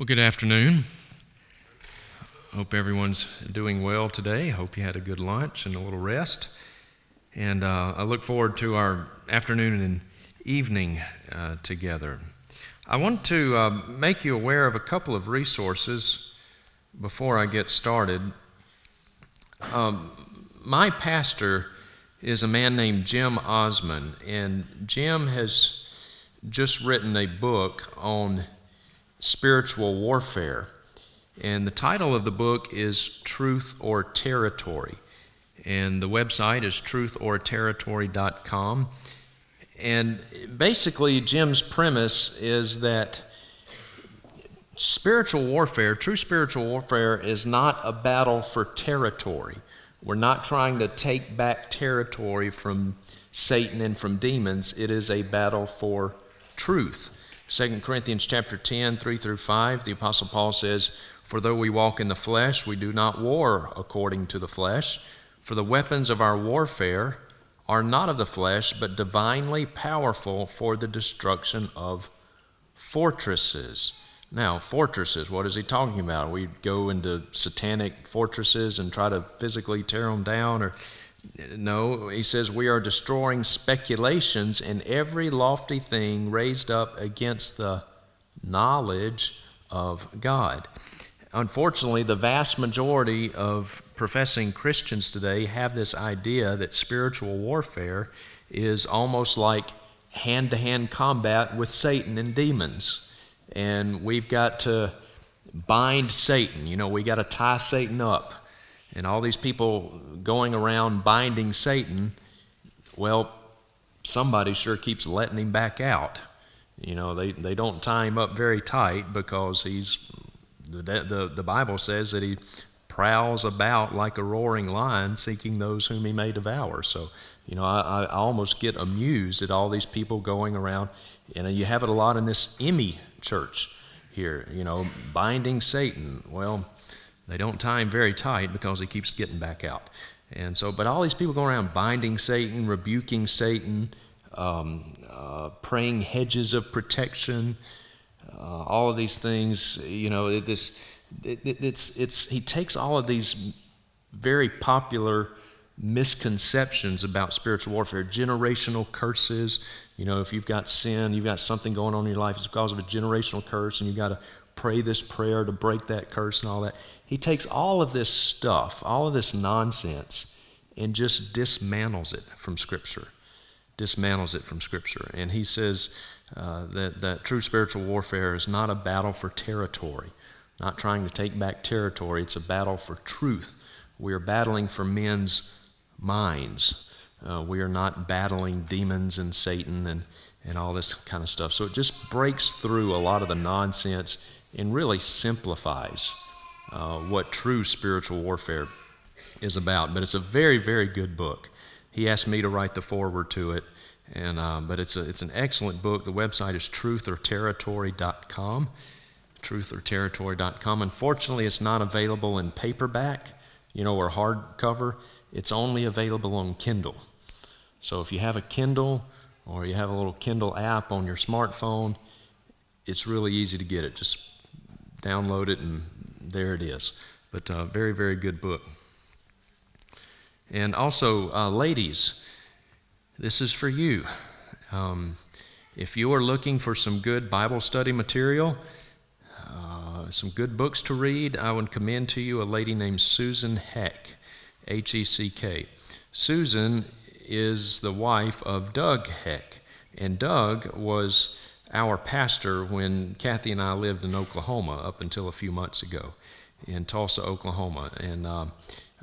Well, good afternoon. Hope everyone's doing well today. Hope you had a good lunch and a little rest. And uh, I look forward to our afternoon and evening uh, together. I want to uh, make you aware of a couple of resources before I get started. Um, my pastor is a man named Jim Osman, and Jim has just written a book on spiritual warfare. And the title of the book is Truth or Territory. And the website is truthorterritory.com. And basically, Jim's premise is that spiritual warfare, true spiritual warfare, is not a battle for territory. We're not trying to take back territory from Satan and from demons. It is a battle for truth. 2 Corinthians chapter 10, 3 through 5, the Apostle Paul says, For though we walk in the flesh, we do not war according to the flesh. For the weapons of our warfare are not of the flesh, but divinely powerful for the destruction of fortresses. Now, fortresses, what is he talking about? We go into satanic fortresses and try to physically tear them down, or no, he says we are destroying speculations and every lofty thing raised up against the knowledge of God. Unfortunately, the vast majority of professing Christians today have this idea that spiritual warfare is almost like hand to hand combat with Satan and demons. And we've got to bind Satan. You know, we got to tie Satan up and all these people going around binding Satan, well, somebody sure keeps letting him back out. You know, they, they don't tie him up very tight because he's, the, the, the Bible says that he prowls about like a roaring lion seeking those whom he may devour. So, you know, I, I almost get amused at all these people going around. Know, you have it a lot in this Emmy church here, you know, binding Satan. Well, they don't tie him very tight because he keeps getting back out. And so, but all these people going around binding Satan, rebuking Satan, um, uh, praying hedges of protection, uh, all of these things, you know, it, this, it, it's, it's, he takes all of these very popular misconceptions about spiritual warfare, generational curses. You know, if you've got sin, you've got something going on in your life, it's because of a generational curse, and you've got to pray this prayer to break that curse and all that. He takes all of this stuff, all of this nonsense, and just dismantles it from Scripture. Dismantles it from Scripture. And he says uh, that, that true spiritual warfare is not a battle for territory, not trying to take back territory, it's a battle for truth. We are battling for men's minds. Uh, we are not battling demons and Satan and, and all this kind of stuff. So it just breaks through a lot of the nonsense and really simplifies uh, what true spiritual warfare is about. But it's a very, very good book. He asked me to write the foreword to it, and uh, but it's a, it's an excellent book. The website is truthorterritory.com. Truthorterritory.com. Unfortunately, it's not available in paperback, you know, or hardcover. It's only available on Kindle. So if you have a Kindle or you have a little Kindle app on your smartphone, it's really easy to get it. Just download it, and there it is. But uh, very, very good book. And also, uh, ladies, this is for you. Um, if you are looking for some good Bible study material, uh, some good books to read, I would commend to you a lady named Susan Heck, H E C K. Susan is the wife of Doug Heck, and Doug was our pastor when Kathy and I lived in Oklahoma up until a few months ago in Tulsa, Oklahoma. And uh,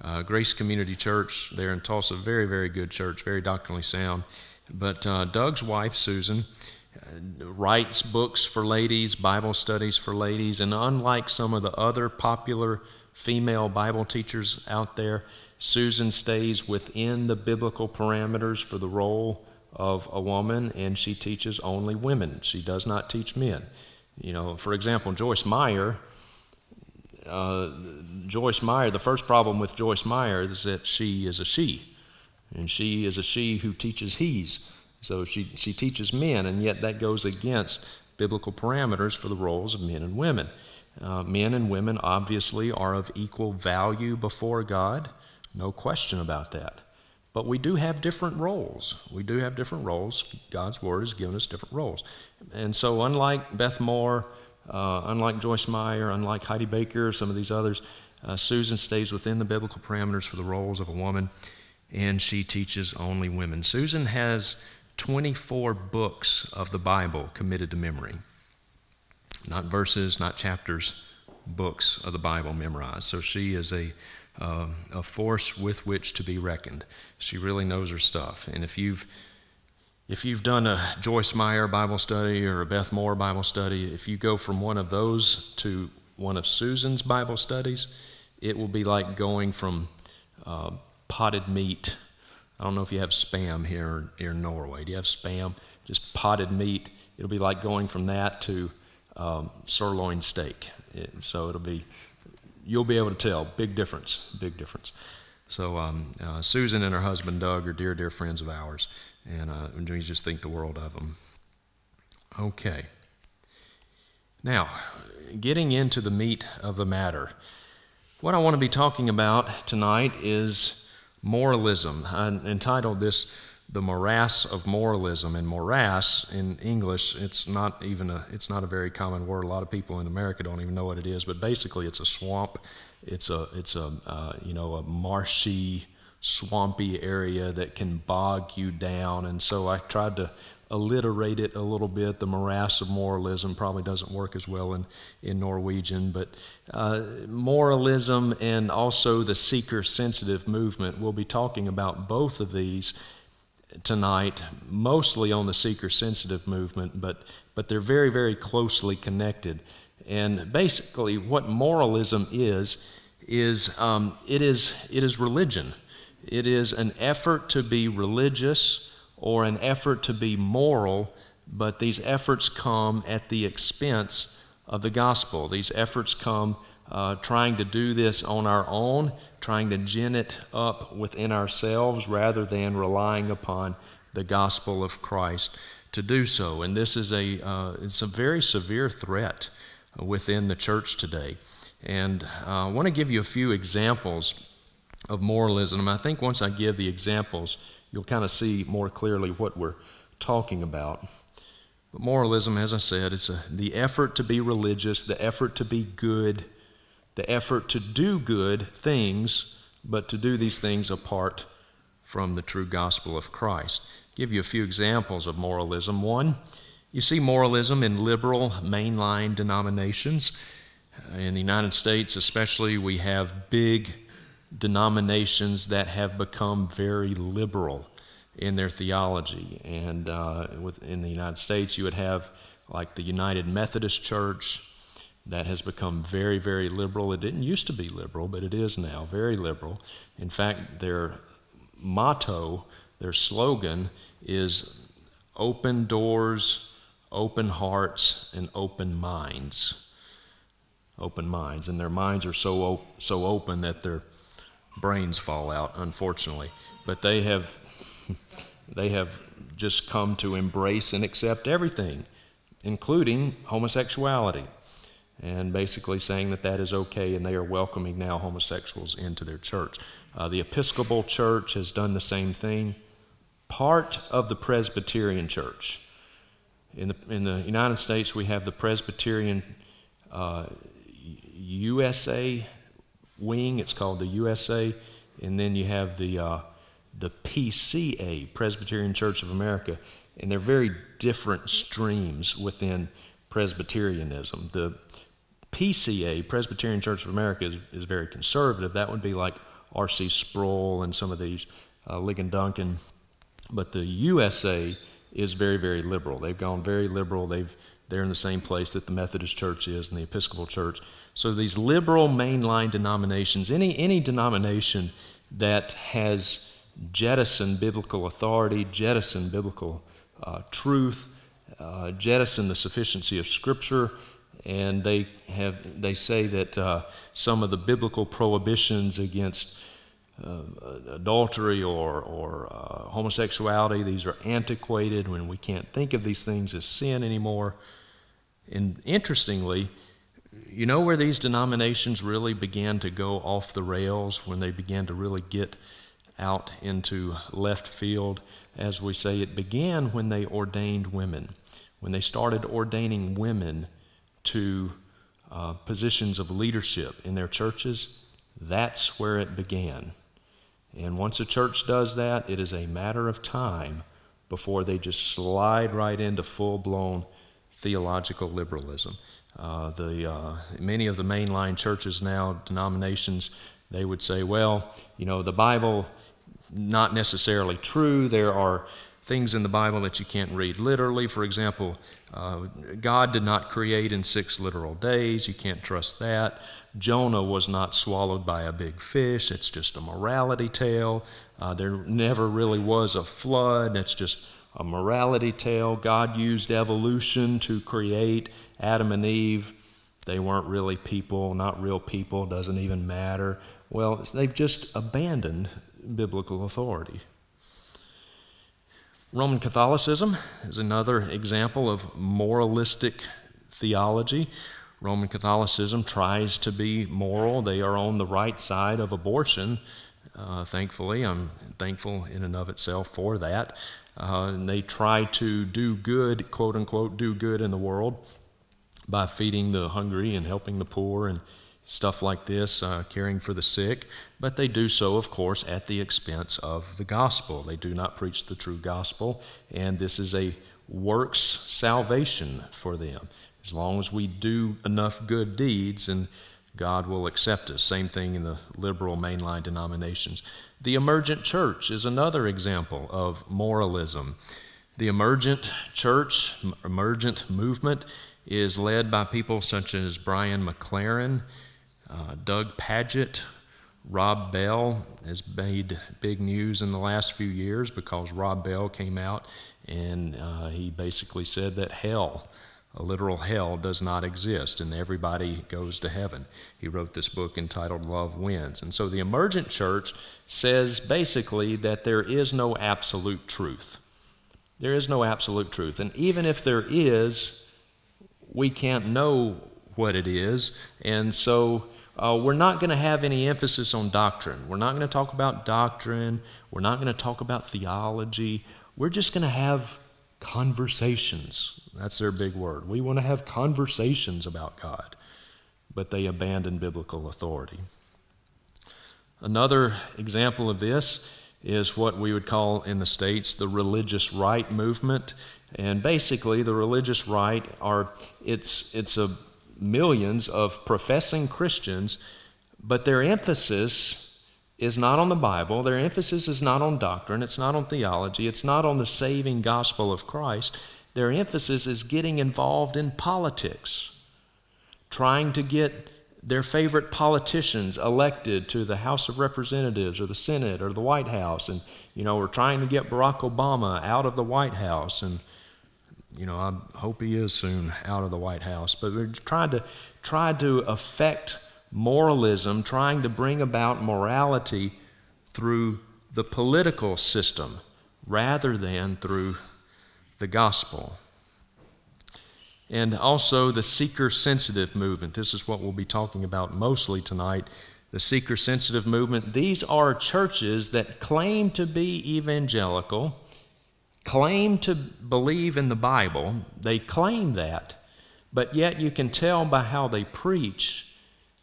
uh, Grace Community Church there in Tulsa, very, very good church, very doctrinally sound. But uh, Doug's wife, Susan, uh, writes books for ladies, Bible studies for ladies, and unlike some of the other popular female Bible teachers out there, Susan stays within the biblical parameters for the role of a woman, and she teaches only women. She does not teach men. You know, for example, Joyce Meyer. Uh, Joyce Meyer, the first problem with Joyce Meyer is that she is a she, and she is a she who teaches he's. So she, she teaches men, and yet that goes against biblical parameters for the roles of men and women. Uh, men and women obviously are of equal value before God, no question about that. But we do have different roles. We do have different roles. God's Word has given us different roles. And so, unlike Beth Moore, uh, unlike Joyce Meyer, unlike Heidi Baker, some of these others, uh, Susan stays within the biblical parameters for the roles of a woman, and she teaches only women. Susan has 24 books of the Bible committed to memory. Not verses, not chapters, books of the Bible memorized. So she is a, uh, a force with which to be reckoned. She really knows her stuff. And if you've if you've done a Joyce Meyer Bible study or a Beth Moore Bible study, if you go from one of those to one of Susan's Bible studies, it will be like going from uh, potted meat. I don't know if you have spam here, in Norway. Do you have spam? Just potted meat. It'll be like going from that to um, sirloin steak. It, so it'll be, you'll be able to tell. Big difference, big difference. So um, uh, Susan and her husband Doug are dear, dear friends of ours, and uh, we just think the world of them. Okay. Now, getting into the meat of the matter, what I want to be talking about tonight is moralism. I entitled this the morass of moralism and morass in english it's not even a it's not a very common word a lot of people in america don't even know what it is but basically it's a swamp it's a it's a uh, you know a marshy, swampy area that can bog you down. And so I tried to alliterate it a little bit. The morass of moralism probably doesn't work as well in, in Norwegian, but uh, moralism and also the seeker sensitive movement. We'll be talking about both of these tonight, mostly on the seeker sensitive movement, but, but they're very, very closely connected. And basically, what moralism is, is um, it is it is religion. It is an effort to be religious or an effort to be moral, but these efforts come at the expense of the gospel. These efforts come uh, trying to do this on our own, trying to gin it up within ourselves rather than relying upon the gospel of Christ to do so. And this is a uh, it's a very severe threat within the church today. And uh, I want to give you a few examples of moralism. I think once I give the examples, you'll kind of see more clearly what we're talking about. But moralism, as I said, is a, the effort to be religious, the effort to be good, the effort to do good things, but to do these things apart from the true gospel of Christ. I'll give you a few examples of moralism. One, you see moralism in liberal mainline denominations. In the United States, especially, we have big denominations that have become very liberal in their theology. And uh, in the United States, you would have like the United Methodist Church that has become very, very liberal. It didn't used to be liberal, but it is now very liberal. In fact, their motto, their slogan is open doors, open hearts, and open minds open minds, and their minds are so op- so open that their brains fall out, unfortunately. But they have they have just come to embrace and accept everything, including homosexuality, and basically saying that that is okay, and they are welcoming now homosexuals into their church. Uh, the Episcopal Church has done the same thing. Part of the Presbyterian Church. In the, in the United States, we have the Presbyterian uh, USA wing. It's called the USA, and then you have the uh, the PCA, Presbyterian Church of America, and they're very different streams within Presbyterianism. The PCA, Presbyterian Church of America, is, is very conservative. That would be like R.C. Sproul and some of these, uh, Ligon Duncan. But the USA is very, very liberal. They've gone very liberal. They've they're in the same place that the Methodist Church is and the Episcopal Church. So these liberal mainline denominations, any, any denomination that has jettisoned biblical authority, jettisoned biblical uh, truth, uh, jettisoned the sufficiency of Scripture, and they have they say that uh, some of the biblical prohibitions against uh, adultery or, or uh, homosexuality, these are antiquated when we can't think of these things as sin anymore. And interestingly, you know where these denominations really began to go off the rails, when they began to really get out into left field? As we say, it began when they ordained women, when they started ordaining women to uh, positions of leadership in their churches. That's where it began. And once a church does that, it is a matter of time before they just slide right into full blown theological liberalism. Uh, the, uh, many of the mainline churches now, denominations, they would say, well, you know, the Bible, not necessarily true. There are things in the Bible that you can't read literally. For example, uh, God did not create in six literal days. You can't trust that. Jonah was not swallowed by a big fish. It's just a morality tale. Uh, there never really was a flood. It's just a morality tale. God used evolution to create Adam and Eve. They weren't really people, not real people, doesn't even matter. Well, they've just abandoned biblical authority. Roman Catholicism is another example of moralistic theology. Roman Catholicism tries to be moral. They are on the right side of abortion. Uh, thankfully, I'm thankful in and of itself for that. Uh, and they try to do good, quote unquote, do good in the world by feeding the hungry and helping the poor and stuff like this, uh, caring for the sick, but they do so, of course, at the expense of the gospel. They do not preach the true gospel, and this is a works salvation for them. As long as we do enough good deeds, and God will accept us. Same thing in the liberal mainline denominations. The emergent church is another example of moralism. The emergent church, emergent movement, is led by people such as Brian McLaren uh, Doug Pagitt, Rob Bell has made big news in the last few years because Rob Bell came out and uh, he basically said that hell, a literal hell, does not exist and everybody goes to heaven. He wrote this book entitled Love Wins. And so the emergent church says basically that there is no absolute truth. There is no absolute truth. And even if there is, we can't know what it is. And so uh, we're not going to have any emphasis on doctrine. We're not going to talk about doctrine. We're not going to talk about theology. We're just going to have conversations. That's their big word. We want to have conversations about God, but they abandon biblical authority. Another example of this is what we would call in the States the religious right movement. And basically, the religious right are it's, it's a millions of professing Christians, but their emphasis is not on the Bible, their emphasis is not on doctrine, it's not on theology, it's not on the saving gospel of Christ. Their emphasis is getting involved in politics, trying to get their favorite politicians elected to the House of Representatives or the Senate or the White House. And, you know, we're trying to get Barack Obama out of the White House and you know, I hope he is soon out of the White House. But we're trying to try to affect moralism, trying to bring about morality through the political system rather than through the gospel. And also the seeker sensitive movement. This is what we'll be talking about mostly tonight. The seeker sensitive movement. These are churches that claim to be evangelical claim to believe in the Bible, they claim that, but yet you can tell by how they preach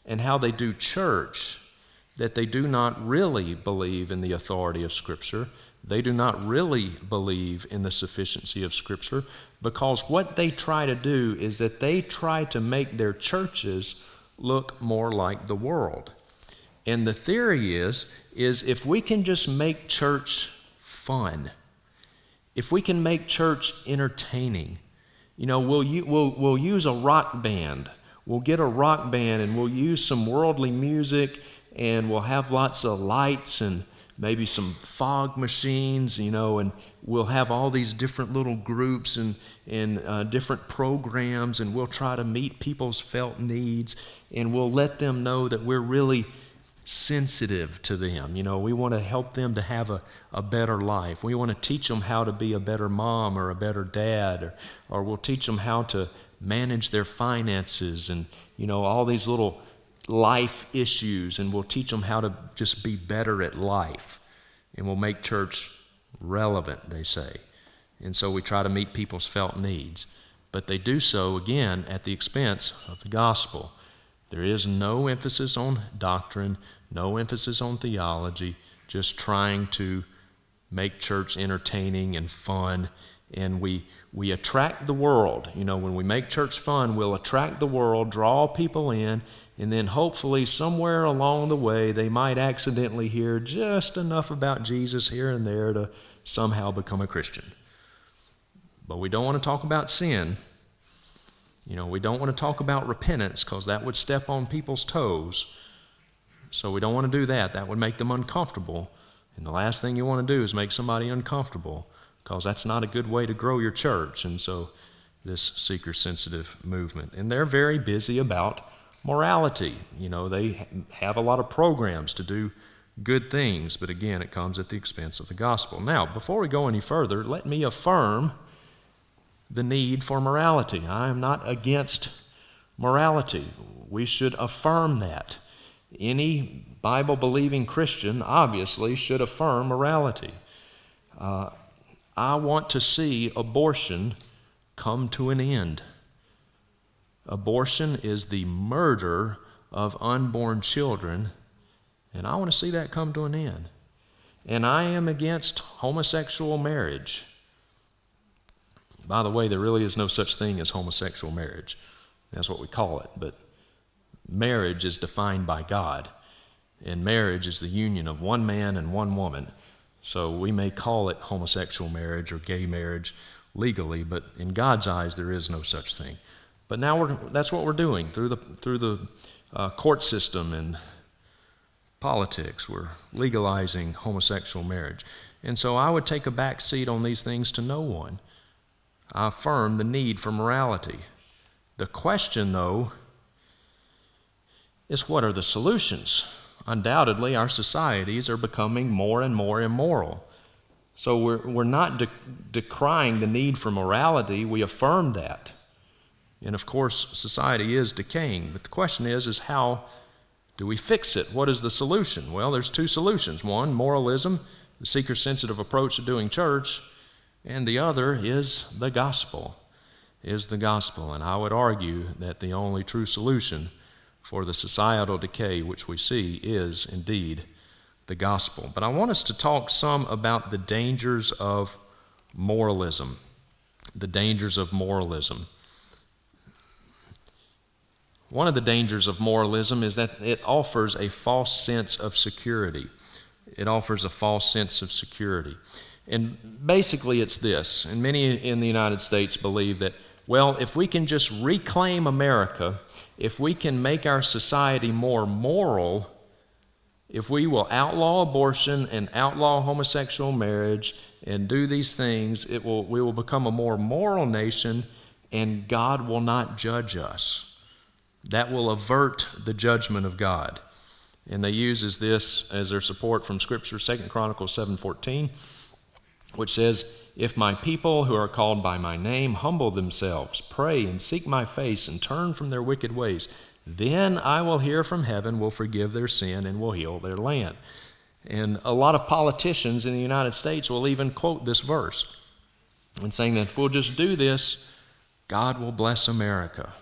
and how they do church that they do not really believe in the authority of Scripture. They do not really believe in the sufficiency of Scripture because what they try to do is that they try to make their churches look more like the world. And the theory is is if we can just make church fun, if we can make church entertaining, you know, we'll, we'll, we'll use a rock band. We'll get a rock band and we'll use some worldly music and we'll have lots of lights and maybe some fog machines, you know, and we'll have all these different little groups and, and uh, different programs, and we'll try to meet people's felt needs, and we'll let them know that we're really sensitive to them. You know, we want to help them to have a, a better life. We want to teach them how to be a better mom or a better dad, or, or we'll teach them how to manage their finances and, you know, all these little life issues, and we'll teach them how to just be better at life. And we'll make church relevant, they say. And so we try to meet people's felt needs. But they do so, again, at the expense of the gospel. There is no emphasis on doctrine, no emphasis on theology, just trying to make church entertaining and fun. And we, we attract the world. You know, when we make church fun, we'll attract the world, draw people in, and then hopefully somewhere along the way they might accidentally hear just enough about Jesus here and there to somehow become a Christian. But we don't want to talk about sin. You know, we don't want to talk about repentance because that would step on people's toes. So we don't want to do that. That would make them uncomfortable. And the last thing you want to do is make somebody uncomfortable because that's not a good way to grow your church. And so, this seeker sensitive movement. And they're very busy about morality. You know, they have a lot of programs to do good things, but again, it comes at the expense of the gospel. Now, before we go any further, let me affirm the need for morality. I am not against morality. We should affirm that. Any Bible believing Christian obviously should affirm morality. Uh, I want to see abortion come to an end. Abortion is the murder of unborn children, and I want to see that come to an end. And I am against homosexual marriage. By the way, there really is no such thing as homosexual marriage. That's what we call it. But marriage is defined by God, and marriage is the union of one man and one woman. So we may call it homosexual marriage or gay marriage legally, but in God's eyes, there is no such thing. But now we're, that's what we're doing through the, through the uh, court system and politics. We're legalizing homosexual marriage. And so I would take a back seat on these things to no one. I affirm the need for morality. The question, though, is what are the solutions? Undoubtedly, our societies are becoming more and more immoral. So we're, we're not de- decrying the need for morality, we affirm that. And of course, society is decaying. But the question is, is how do we fix it? What is the solution? Well, there's two solutions. One, moralism, the seeker sensitive approach to doing church, and the other is the gospel. Is the gospel. And I would argue that the only true solution for the societal decay which we see is indeed the gospel. But I want us to talk some about the dangers of moralism. The dangers of moralism. One of the dangers of moralism is that it offers a false sense of security. It offers a false sense of security. And basically, it's this, and many in the United States believe that well, if we can just reclaim America, if we can make our society more moral, if we will outlaw abortion and outlaw homosexual marriage and do these things, it will, we will become a more moral nation and God will not judge us. That will avert the judgment of God. And they use this as their support from Scripture, 2 Chronicles 7.14, which says, if my people who are called by my name humble themselves, pray, and seek my face, and turn from their wicked ways, then I will hear from heaven, will forgive their sin, and will heal their land. And a lot of politicians in the United States will even quote this verse and saying that if we'll just do this, God will bless America,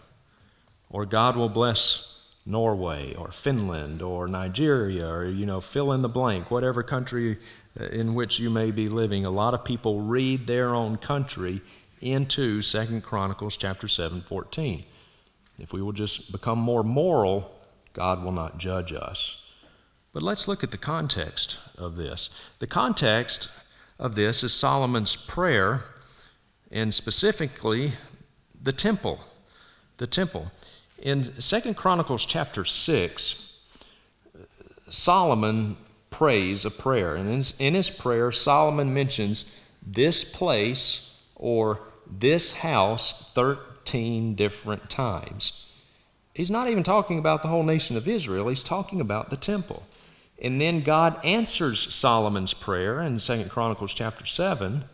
or God will bless Norway, or Finland, or Nigeria, or, you know, fill in the blank, whatever country in which you may be living. A lot of people read their own country into Second Chronicles chapter 7, 14. If we will just become more moral, God will not judge us. But let's look at the context of this. The context of this is Solomon's prayer, and specifically the temple. The temple. In Second Chronicles chapter 6, Solomon prays a prayer. And in his prayer, Solomon mentions this place or this house 13 different times. He's not even talking about the whole nation of Israel, he's talking about the temple. And then God answers Solomon's prayer in Second Chronicles chapter 7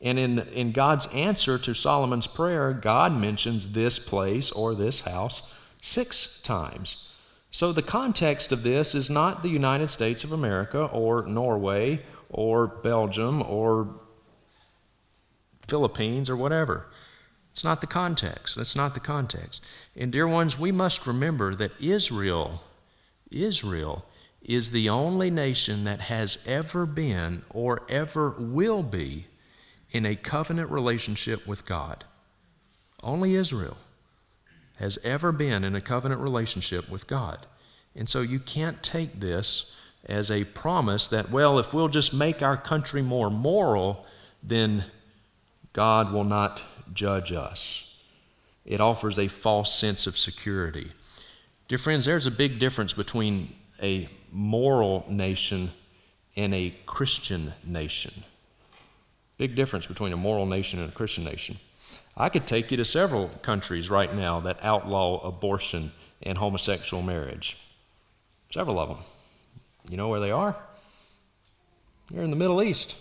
And in, in God's answer to Solomon's prayer, God mentions this place or this house six times. So the context of this is not the United States of America or Norway or Belgium or Philippines or whatever. It's not the context. That's not the context. And, dear ones, we must remember that Israel, Israel, is the only nation that has ever been or ever will be in a covenant relationship with God. Only Israel has ever been in a covenant relationship with God. And so you can't take this as a promise that, well, if we'll just make our country more moral, then God will not judge us. It offers a false sense of security. Dear friends, there's a big difference between a moral nation and a Christian nation. Big difference between a moral nation and a Christian nation. I could take you to several countries right now that outlaw abortion and homosexual marriage. Several of them. You know where they are? They're in the Middle East.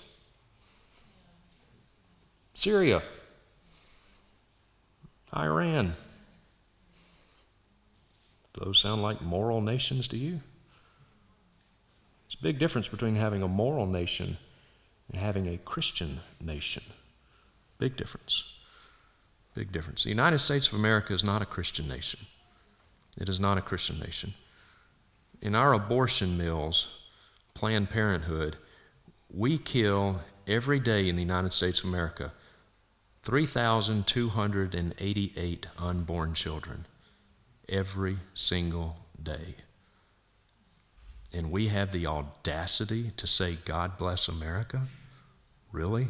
Syria, Iran. Those sound like moral nations to you? It's a big difference between having a moral nation and having a Christian nation. Big difference. Big difference. The United States of America is not a Christian nation. It is not a Christian nation. In our abortion mills, Planned Parenthood, we kill every day in the United States of America 3,288 unborn children every single day. And we have the audacity to say, God bless America? Really?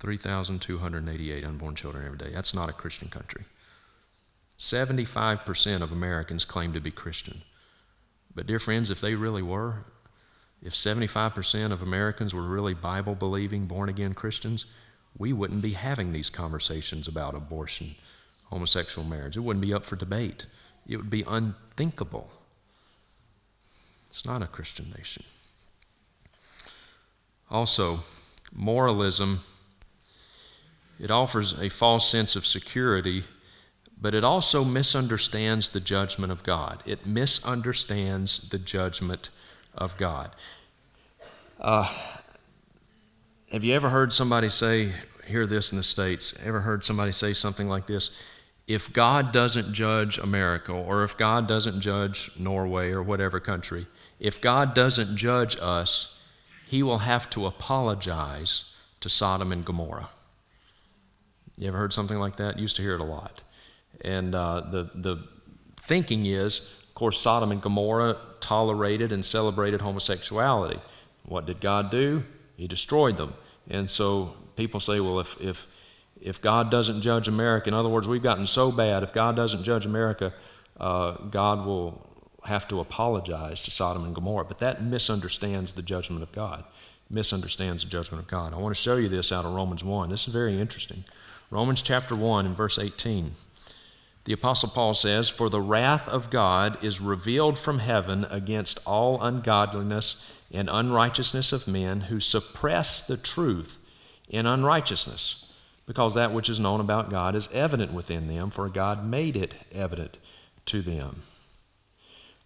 3,288 unborn children every day. That's not a Christian country. 75% of Americans claim to be Christian. But, dear friends, if they really were, if 75% of Americans were really Bible believing, born again Christians, we wouldn't be having these conversations about abortion, homosexual marriage. It wouldn't be up for debate. It would be unthinkable. It's not a Christian nation. Also, moralism it offers a false sense of security, but it also misunderstands the judgment of God. It misunderstands the judgment of God. Uh, have you ever heard somebody say, hear this in the States, ever heard somebody say something like this? If God doesn't judge America, or if God doesn't judge Norway or whatever country, if God doesn't judge us, he will have to apologize to Sodom and Gomorrah. You ever heard something like that? Used to hear it a lot. And uh, the, the thinking is, of course, Sodom and Gomorrah tolerated and celebrated homosexuality. What did God do? He destroyed them. And so people say, well, if, if, if God doesn't judge America, in other words, we've gotten so bad, if God doesn't judge America, uh, God will have to apologize to Sodom and Gomorrah. But that misunderstands the judgment of God, misunderstands the judgment of God. I want to show you this out of Romans 1. This is very interesting. Romans chapter 1 and verse 18. The Apostle Paul says, For the wrath of God is revealed from heaven against all ungodliness and unrighteousness of men who suppress the truth in unrighteousness, because that which is known about God is evident within them, for God made it evident to them.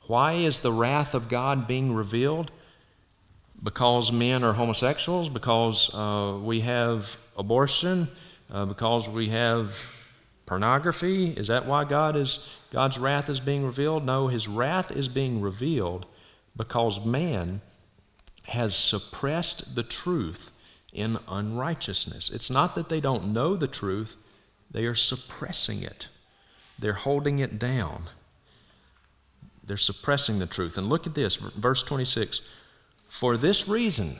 Why is the wrath of God being revealed? Because men are homosexuals, because uh, we have abortion, uh, because we have pornography. Is that why God is God's wrath is being revealed? No, his wrath is being revealed because man has suppressed the truth in unrighteousness. It's not that they don't know the truth, they are suppressing it, they're holding it down. They're suppressing the truth. And look at this, verse 26. For this reason,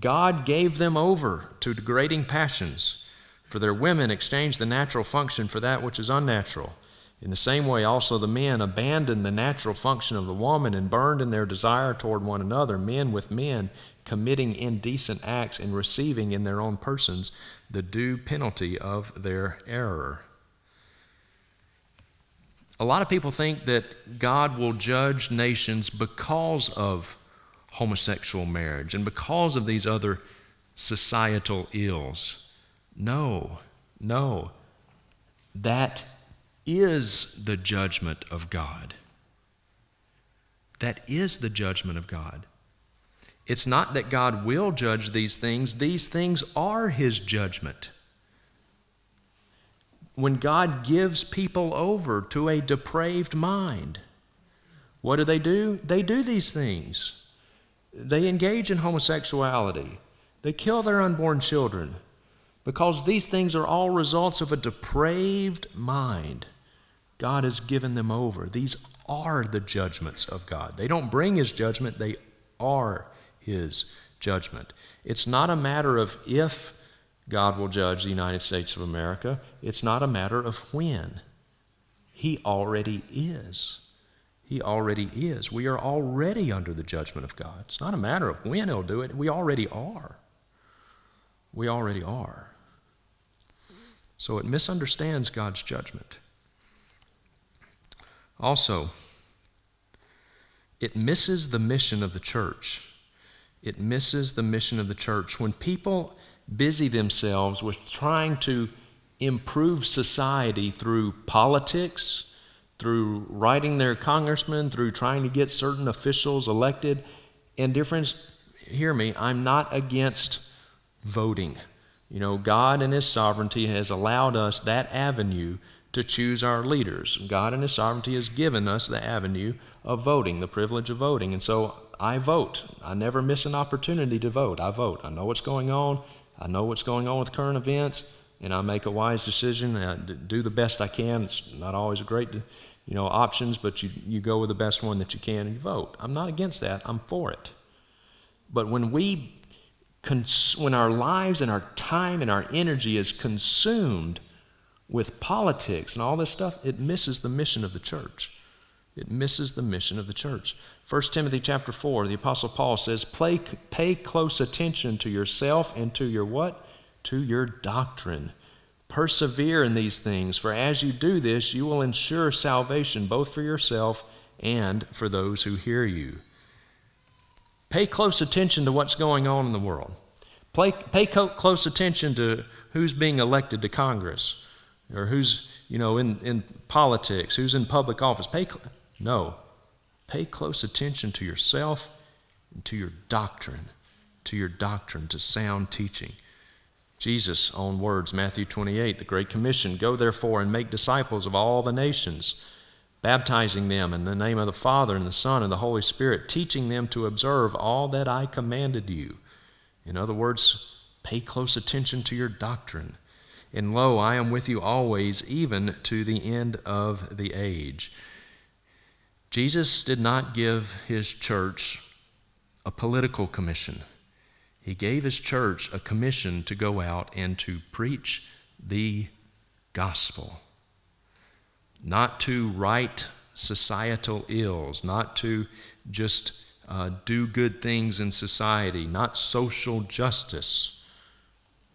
God gave them over to degrading passions, for their women exchanged the natural function for that which is unnatural. In the same way, also the men abandoned the natural function of the woman and burned in their desire toward one another, men with men, committing indecent acts and receiving in their own persons the due penalty of their error. A lot of people think that God will judge nations because of homosexual marriage and because of these other societal ills. No, no. That is the judgment of God. That is the judgment of God. It's not that God will judge these things, these things are His judgment. When God gives people over to a depraved mind, what do they do? They do these things. They engage in homosexuality. They kill their unborn children because these things are all results of a depraved mind. God has given them over. These are the judgments of God. They don't bring His judgment, they are His judgment. It's not a matter of if God will judge the United States of America, it's not a matter of when. He already is. He already is. We are already under the judgment of God. It's not a matter of when He'll do it, we already are. We already are. So it misunderstands God's judgment. Also, it misses the mission of the church. It misses the mission of the church. When people busy themselves with trying to improve society through politics, through writing their congressmen, through trying to get certain officials elected, and friends, hear me, I'm not against voting. You know, God and His sovereignty has allowed us that avenue to choose our leaders. God and His sovereignty has given us the avenue of voting, the privilege of voting. And so I vote. I never miss an opportunity to vote. I vote. I know what's going on. I know what's going on with current events, and I make a wise decision. And I do the best I can. It's not always a great, you know, options, but you, you go with the best one that you can and you vote. I'm not against that. I'm for it. But when we, cons- when our lives and our time and our energy is consumed with politics and all this stuff, it misses the mission of the church. It misses the mission of the church. 1 Timothy chapter 4, the Apostle Paul says, Pay, pay close attention to yourself and to your what? To your doctrine. Persevere in these things, for as you do this, you will ensure salvation both for yourself and for those who hear you. Pay close attention to what's going on in the world. Pay, pay close attention to who's being elected to Congress or who's, you know, in, in politics, who's in public office. Pay, no. Pay close attention to yourself and to your doctrine, to your doctrine, to sound teaching. Jesus' own words, Matthew 28, the Great Commission Go therefore and make disciples of all the nations, baptizing them in the name of the Father and the Son and the Holy Spirit, teaching them to observe all that I commanded you. In other words, pay close attention to your doctrine. And lo, I am with you always, even to the end of the age. Jesus did not give his church a political commission. He gave his church a commission to go out and to preach the gospel, not to right societal ills, not to just uh, do good things in society, not social justice.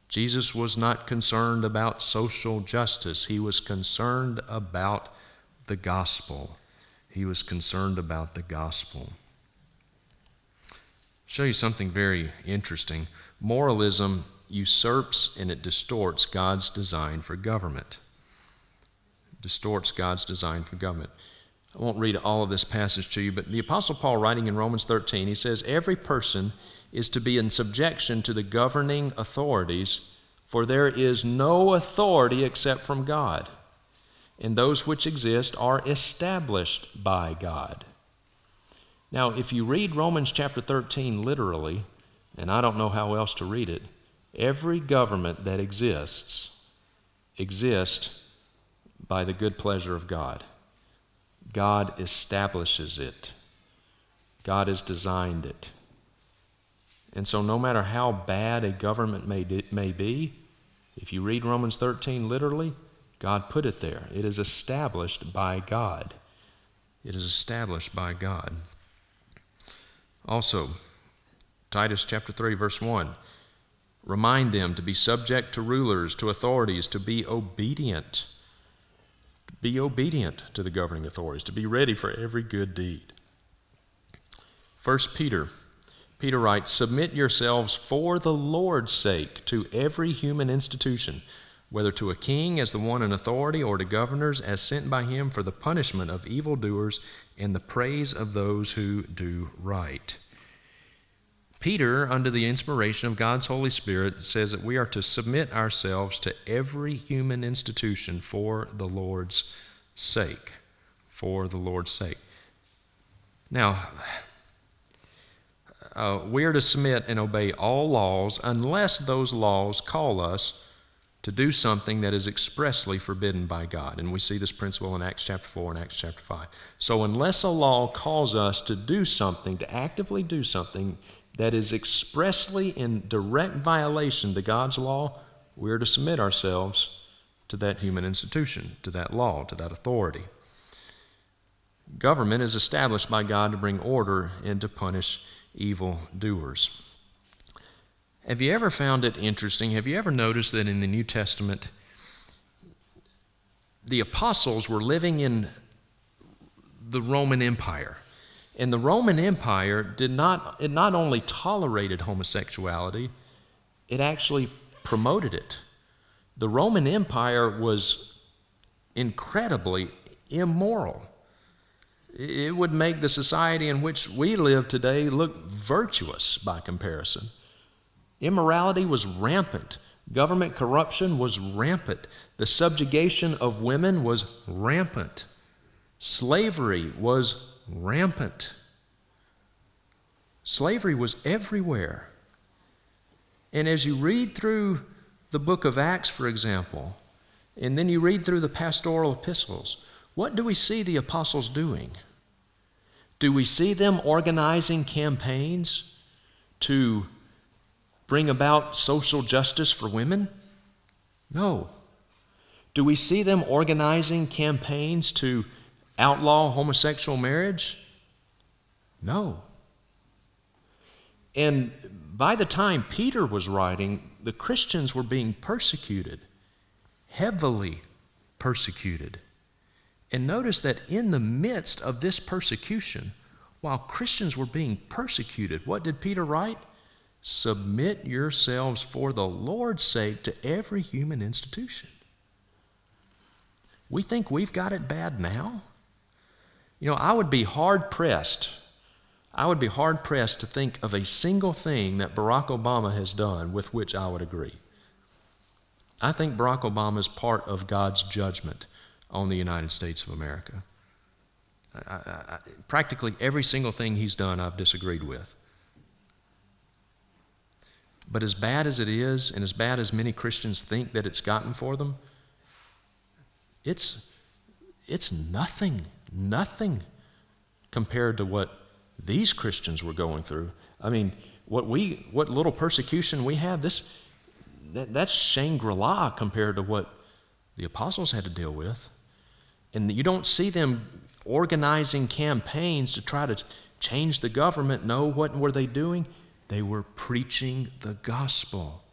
Jesus was not concerned about social justice, he was concerned about the gospel. He was concerned about the gospel. show you something very interesting. Moralism usurps and it distorts God's design for government. Distorts God's design for government. I won't read all of this passage to you, but the Apostle Paul, writing in Romans 13, he says, Every person is to be in subjection to the governing authorities, for there is no authority except from God and those which exist are established by God. Now, if you read Romans chapter 13 literally, and I don't know how else to read it, every government that exists exists by the good pleasure of God. God establishes it. God has designed it. And so, no matter how bad a government may, may be, if you read Romans 13 literally, God put it there. It is established by God. It is established by God. Also, Titus chapter 3, verse 1 remind them to be subject to rulers, to authorities, to be obedient. Be obedient to the governing authorities, to be ready for every good deed. 1 Peter Peter writes, Submit yourselves for the Lord's sake to every human institution, whether to a king as the one in authority or to governors as sent by him for the punishment of evildoers and the praise of those who do right. Peter, under the inspiration of God's Holy Spirit, says that we are to submit ourselves to every human institution for the Lord's sake. For the Lord's sake. Now, uh, we are to submit and obey all laws unless those laws call us to do something that is expressly forbidden by God. And we see this principle in Acts chapter 4 and Acts chapter 5. So, unless a law calls us to do something, to actively do something that is expressly in direct violation to God's law, we are to submit ourselves to that human institution, to that law, to that authority. Government is established by God to bring order and to punish evil doers. Have you ever found it interesting? Have you ever noticed that in the New Testament, the apostles were living in the Roman Empire? And the Roman Empire did not, it not only tolerated homosexuality, it actually promoted it. The Roman Empire was incredibly immoral. It would make the society in which we live today look virtuous by comparison. Immorality was rampant. Government corruption was rampant. The subjugation of women was rampant. Slavery was rampant. Slavery was everywhere. And as you read through the book of Acts, for example, and then you read through the pastoral epistles, what do we see the apostles doing? Do we see them organizing campaigns to bring about social justice for women? No. Do we see them organizing campaigns to outlaw homosexual marriage? No. And by the time Peter was writing, the Christians were being persecuted, heavily persecuted. And notice that in the midst of this persecution, while Christians were being persecuted, what did Peter write? Submit yourselves for the Lord's sake to every human institution. We think we've got it bad now. You know, I would be hard pressed. I would be hard pressed to think of a single thing that Barack Obama has done with which I would agree. I think Barack Obama is part of God's judgment on the United States of America. I, I, I, practically every single thing he's done, I've disagreed with. But as bad as it is, and as bad as many Christians think that it's gotten for them, it's, it's nothing, nothing compared to what these Christians were going through. I mean, what we, what little persecution we have, this, that, that's Shangri-La compared to what the apostles had to deal with. And you don't see them organizing campaigns to try to change the government. No, what were they doing? They were preaching the gospel.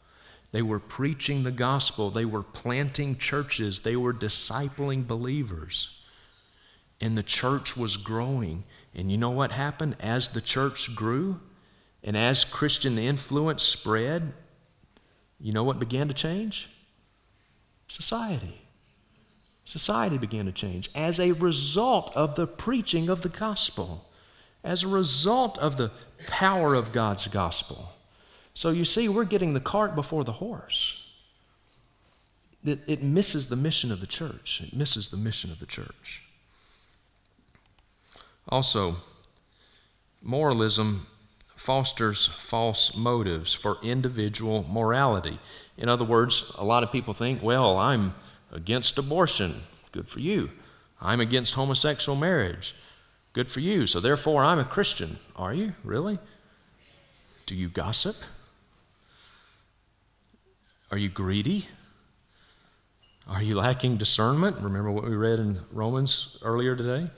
They were preaching the gospel. They were planting churches. They were discipling believers. And the church was growing. And you know what happened? As the church grew and as Christian influence spread, you know what began to change? Society. Society began to change as a result of the preaching of the gospel, as a result of the power of God's gospel. So you see, we're getting the cart before the horse. It, it misses the mission of the church. It misses the mission of the church. Also, moralism fosters false motives for individual morality. In other words, a lot of people think, well, I'm against abortion. Good for you. I'm against homosexual marriage. Good for you. So therefore, I'm a Christian. Are you? Really? Do you gossip? Are you greedy? Are you lacking discernment? Remember what we read in Romans earlier today?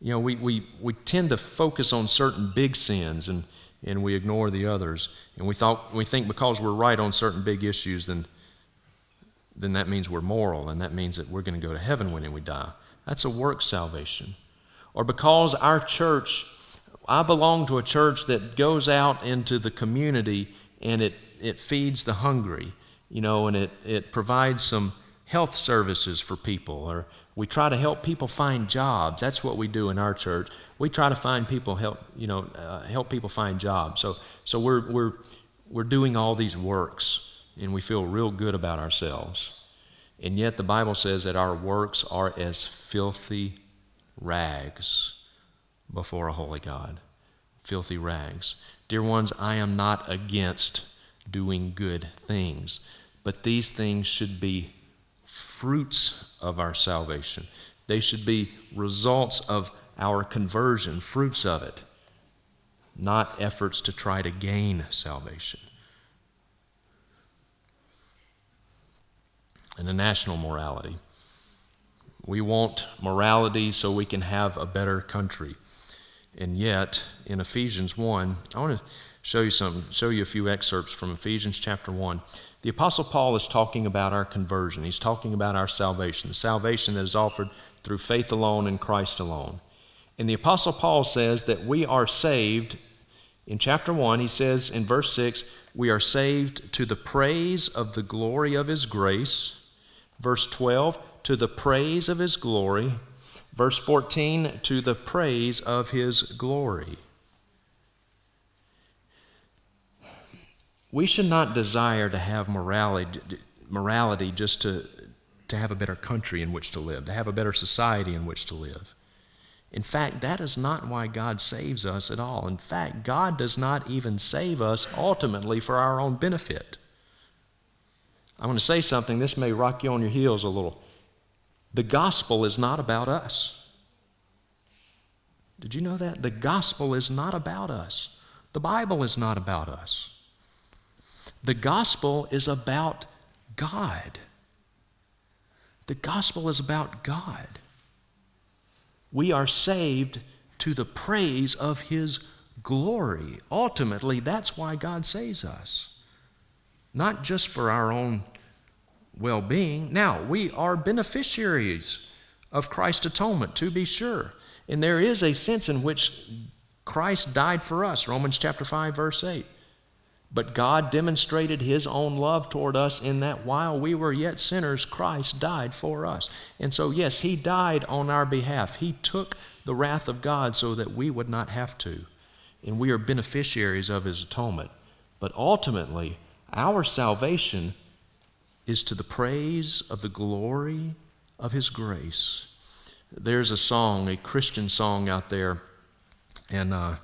You know, we, we, we tend to focus on certain big sins and, and we ignore the others. And we, thought, we think because we're right on certain big issues, then then that means we're moral and that means that we're going to go to heaven when we die. That's a work salvation. Or because our church, I belong to a church that goes out into the community and it, it feeds the hungry, you know, and it, it provides some health services for people, or we try to help people find jobs. That's what we do in our church. We try to find people help, you know, uh, help people find jobs. So, so we're, we're, we're doing all these works, and we feel real good about ourselves. And yet the Bible says that our works are as filthy rags before a holy God. Filthy rags. Dear ones, I am not against doing good things, but these things should be fruits of our salvation. They should be results of our conversion, fruits of it, not efforts to try to gain salvation. And a national morality. We want morality so we can have a better country. And yet, in Ephesians 1, I want to show you some, show you a few excerpts from Ephesians chapter 1. The Apostle Paul is talking about our conversion. He's talking about our salvation, the salvation that is offered through faith alone in Christ alone. And the Apostle Paul says that we are saved. In chapter 1, he says in verse 6, we are saved to the praise of the glory of his grace. Verse 12, to the praise of his glory. Verse 14, to the praise of his glory. We should not desire to have morality, morality just to, to have a better country in which to live, to have a better society in which to live. In fact, that is not why God saves us at all. In fact, God does not even save us ultimately for our own benefit. I'm going to say something, this may rock you on your heels a little. The gospel is not about us. Did you know that? The gospel is not about us. The Bible is not about us. The gospel is about God. The gospel is about God. We are saved to the praise of His glory. Ultimately, that's why God saves us, not just for our own well being. Now, we are beneficiaries of Christ's atonement, to be sure. And there is a sense in which Christ died for us, Romans chapter 5, verse 8. But God demonstrated His own love toward us in that while we were yet sinners, Christ died for us. And so, yes, He died on our behalf. He took the wrath of God so that we would not have to. And we are beneficiaries of His atonement. But ultimately, our salvation is to the praise of the glory of His grace. There's a song, a Christian song out there, and uh,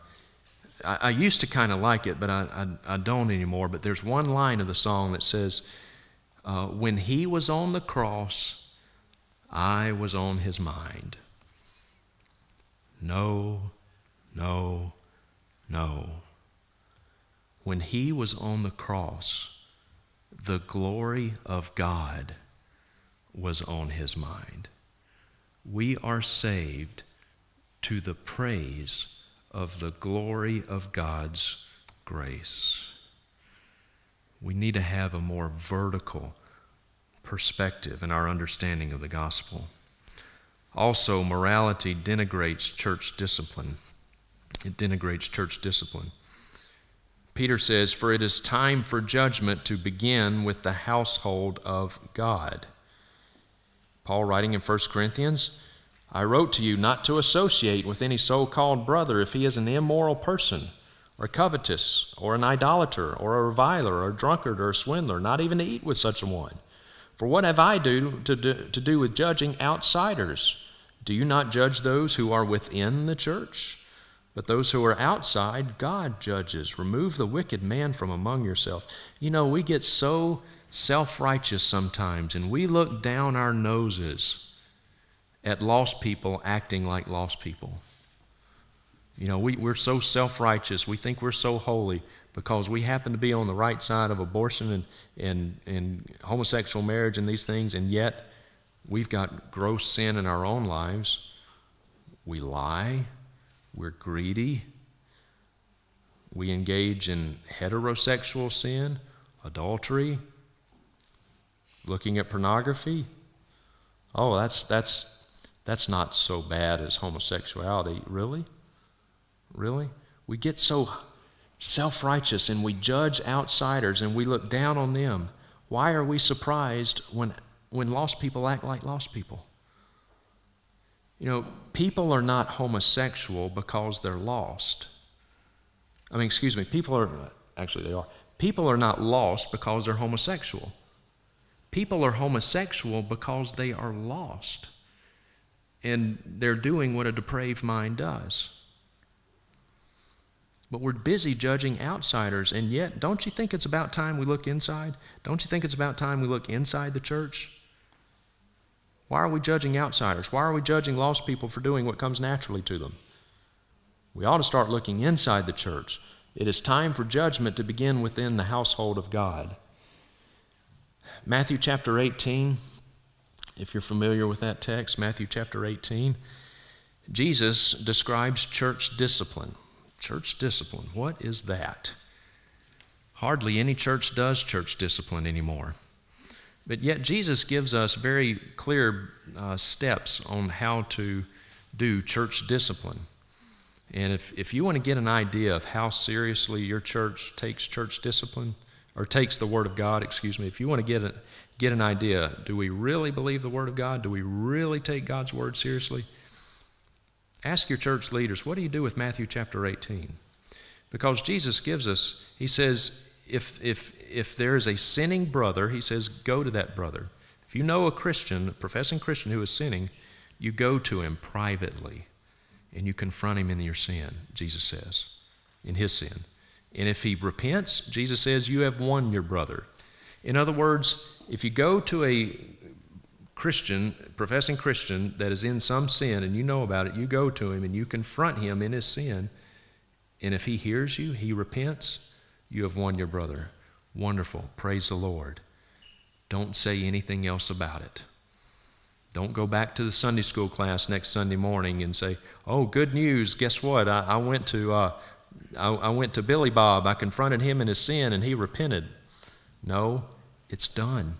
I, I used to kind of like it, but I, I, I, don't anymore. But there's one line of the song that says, uh, When he was on the cross, I was on his mind. No, no, no. When he was on the cross, the glory of God was on his mind. We are saved to the praise of the glory of God's grace. We need to have a more vertical perspective in our understanding of the gospel. Also, morality denigrates church discipline. It denigrates church discipline. Peter says, For it is time for judgment to begin with the household of God. Paul, writing in 1 Corinthians, I wrote to you not to associate with any so called brother if he is an immoral person, or covetous, or an idolater, or a reviler, or a drunkard, or a swindler, not even to eat with such a one. For what have I do to, do to do with judging outsiders? Do you not judge those who are within the church? But those who are outside, God judges. Remove the wicked man from among yourself. You know, we get so self righteous sometimes, and we look down our noses at lost people acting like lost people. You know, we, we're so self righteous. We think we're so holy because we happen to be on the right side of abortion and, and, and homosexual marriage and these things, and yet we've got gross sin in our own lives. We lie, we're greedy, we engage in heterosexual sin, adultery, looking at pornography. Oh, that's, that's that's not so bad as homosexuality, really? Really? We get so self righteous and we judge outsiders and we look down on them. Why are we surprised when, when lost people act like lost people? You know, people are not homosexual because they're lost. I mean, excuse me, people are, actually, they are. People are not lost because they're homosexual. People are homosexual because they are lost. And they're doing what a depraved mind does. But we're busy judging outsiders, and yet, don't you think it's about time we look inside? Don't you think it's about time we look inside the church? Why are we judging outsiders? Why are we judging lost people for doing what comes naturally to them? We ought to start looking inside the church. It is time for judgment to begin within the household of God. Matthew chapter 18, if you're familiar with that text, Matthew chapter 18, Jesus describes church discipline. Church discipline, what is that? Hardly any church does church discipline anymore. But yet, Jesus gives us very clear uh, steps on how to do church discipline. And if, if you want to get an idea of how seriously your church takes church discipline, or takes the Word of God, excuse me, if you want to get, a, get an idea, do we really believe the Word of God? Do we really take God's Word seriously? Ask your church leaders, what do you do with Matthew chapter 18? Because Jesus gives us, He says, if, if, if there is a sinning brother, He says, go to that brother. If you know a Christian, a professing Christian who is sinning, you go to him privately and you confront him in your sin, Jesus says, in his sin. And if he repents, Jesus says, you have won your brother. In other words, if you go to a Christian, professing Christian that is in some sin and you know about it, you go to him and you confront him in his sin. And if he hears you, he repents, you have won your brother. Wonderful. Praise the Lord. Don't say anything else about it. Don't go back to the Sunday school class next Sunday morning and say, "Oh, good news! Guess what? I, I went to uh, I, I went to Billy Bob. I confronted him in his sin, and he repented." No, it's done,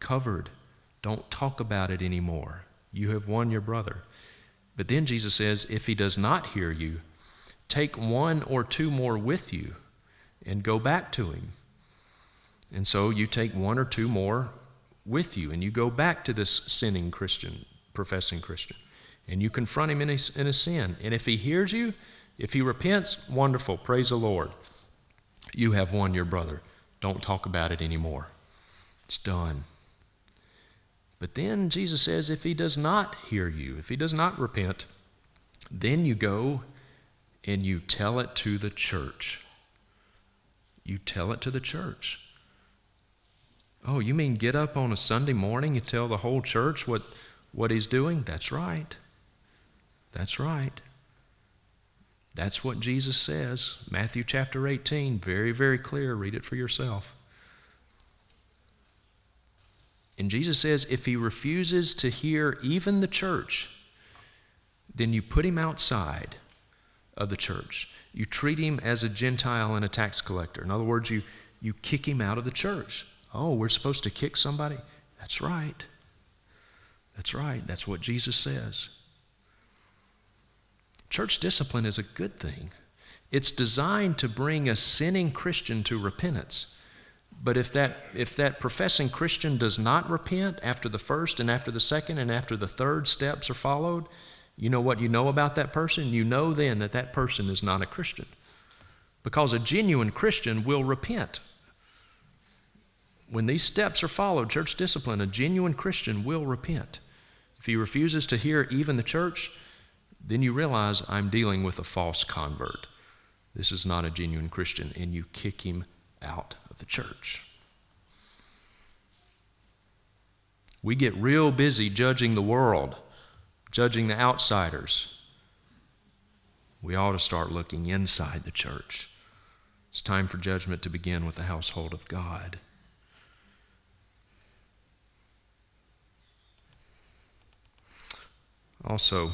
covered. Don't talk about it anymore. You have won your brother. But then Jesus says, if he does not hear you, take one or two more with you and go back to him. And so you take one or two more with you and you go back to this sinning Christian, professing Christian, and you confront him in his, in sin. And if he hears you, if he repents, wonderful, praise the Lord. You have won your brother. Don't talk about it anymore. It's done. But then Jesus says, if he does not hear you, if he does not repent, then you go and you tell it to the church. You tell it to the church. Oh, you mean get up on a Sunday morning and tell the whole church what, what he's doing? That's right. That's right. That's what Jesus says. Matthew chapter 18, very, very clear. Read it for yourself. And Jesus says if he refuses to hear even the church, then you put him outside of the church. You treat him as a Gentile and a tax collector. In other words, you, you kick him out of the church. Oh, we're supposed to kick somebody? That's right. That's right. That's what Jesus says. Church discipline is a good thing. It's designed to bring a sinning Christian to repentance. But if that, if that professing Christian does not repent after the first and after the second and after the third steps are followed, you know what you know about that person? You know then that that person is not a Christian. Because a genuine Christian will repent. When these steps are followed, church discipline, a genuine Christian will repent. If he refuses to hear even the church, then you realize I'm dealing with a false convert. This is not a genuine Christian, and you kick him out of the church. We get real busy judging the world, judging the outsiders. We ought to start looking inside the church. It's time for judgment to begin with the household of God. Also,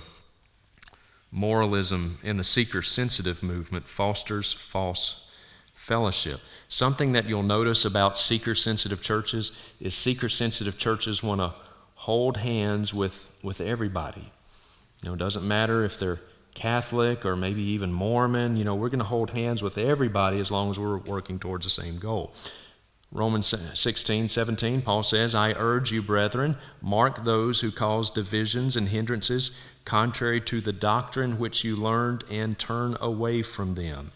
moralism in the seeker sensitive movement fosters false fellowship. Something that you'll notice about seeker sensitive churches is seeker sensitive churches want to hold hands with, with everybody. You know, it doesn't matter if they're Catholic or maybe even Mormon. You know, we're going to hold hands with everybody as long as we're working towards the same goal. Romans 16, 17, Paul says, I urge you, brethren, mark those who cause divisions and hindrances contrary to the doctrine which you learned, and turn away from them.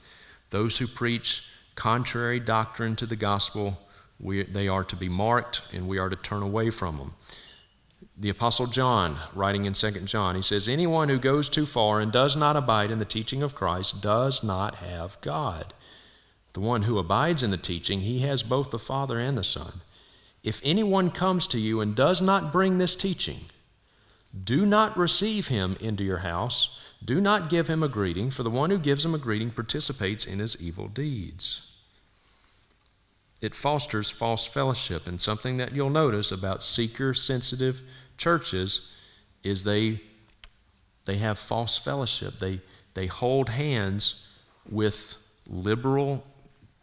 Those who preach contrary doctrine to the gospel, we, they are to be marked, and we are to turn away from them. The Apostle John, writing in 2 John, he says, Anyone who goes too far and does not abide in the teaching of Christ does not have God. The one who abides in the teaching, he has both the Father and the Son. If anyone comes to you and does not bring this teaching, do not receive him into your house. Do not give him a greeting, for the one who gives him a greeting participates in his evil deeds. It fosters false fellowship, and something that you'll notice about seeker sensitive churches is they, they have false fellowship. They, they hold hands with liberal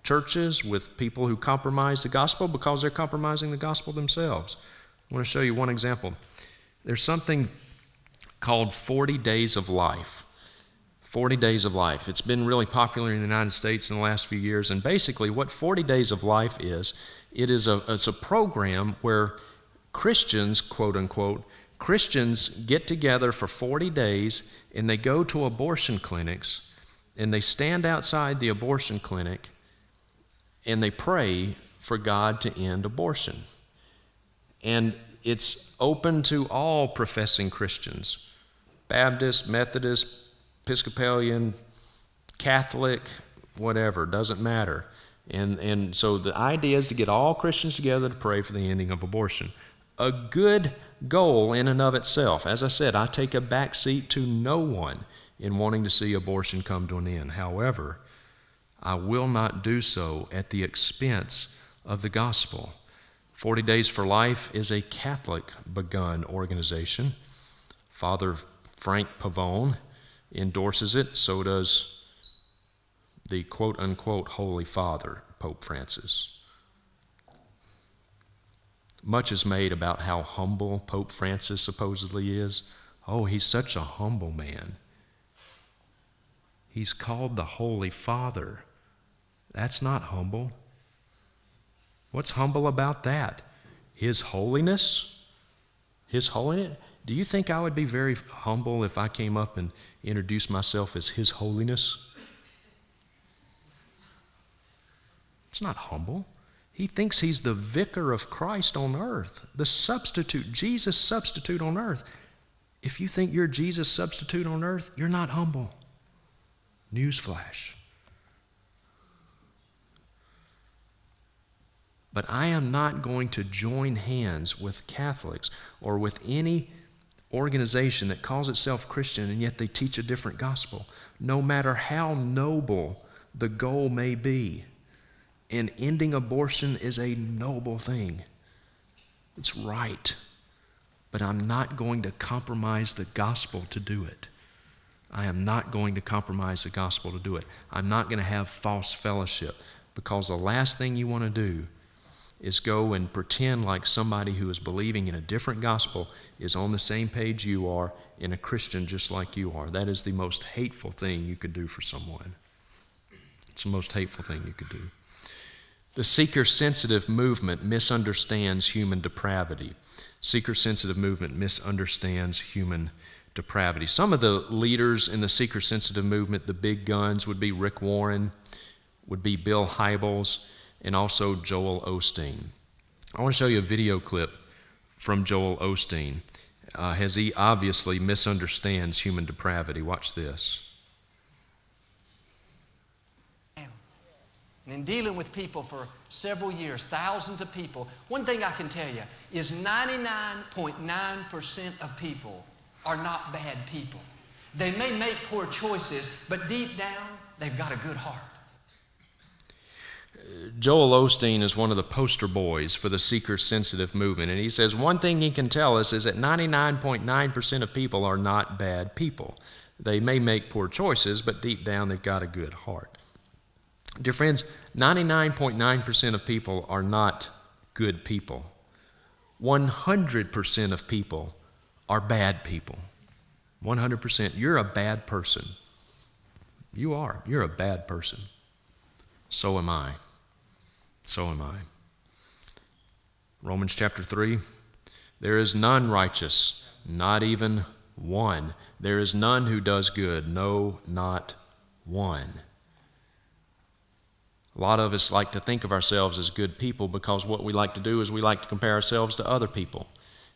churches, with people who compromise the gospel because they're compromising the gospel themselves. I want to show you one example. There's something called 40 Days of Life. 40 Days of Life. It's been really popular in the United States in the last few years. And basically, what 40 Days of Life is, it is a, it's a program where Christians, quote unquote, Christians get together for 40 days and they go to abortion clinics and they stand outside the abortion clinic and they pray for God to end abortion. And it's open to all professing Christians Baptist, Methodist, Episcopalian, Catholic, whatever, doesn't matter. And, and so the idea is to get all Christians together to pray for the ending of abortion. A good goal in and of itself. As I said, I take a back seat to no one in wanting to see abortion come to an end. However, I will not do so at the expense of the gospel. 40 Days for Life is a Catholic begun organization. Father Frank Pavone endorses it, so does the quote unquote Holy Father, Pope Francis. Much is made about how humble Pope Francis supposedly is. Oh, he's such a humble man. He's called the Holy Father. That's not humble. What's humble about that? His holiness? His holiness? Do you think I would be very humble if I came up and introduced myself as His holiness? It's not humble. He thinks he's the vicar of Christ on earth, the substitute, Jesus' substitute on earth. If you think you're Jesus' substitute on earth, you're not humble. Newsflash. But I am not going to join hands with Catholics or with any organization that calls itself Christian and yet they teach a different gospel, no matter how noble the goal may be. And ending abortion is a noble thing. It's right. But I'm not going to compromise the gospel to do it. I am not going to compromise the gospel to do it. I'm not going to have false fellowship because the last thing you want to do is go and pretend like somebody who is believing in a different gospel is on the same page you are in a Christian just like you are. That is the most hateful thing you could do for someone. It's the most hateful thing you could do. The seeker sensitive movement misunderstands human depravity. Seeker sensitive movement misunderstands human depravity. Some of the leaders in the seeker sensitive movement, the big guns, would be Rick Warren, would be Bill Hybels and also Joel Osteen. I want to show you a video clip from Joel Osteen uh, as he obviously misunderstands human depravity. Watch this. And in dealing with people for several years, thousands of people, one thing I can tell you is 99.9% of people are not bad people. They may make poor choices, but deep down, they've got a good heart. Joel Osteen is one of the poster boys for the seeker sensitive movement. And he says one thing he can tell us is that 99.9% of people are not bad people. They may make poor choices, but deep down they've got a good heart. Dear friends, 99.9% of people are not good people. 100% of people are bad people. 100%. You're a bad person. You are. You're a bad person. So am I. So am I. Romans chapter 3 There is none righteous, not even one. There is none who does good, no, not one. A lot of us like to think of ourselves as good people because what we like to do is we like to compare ourselves to other people.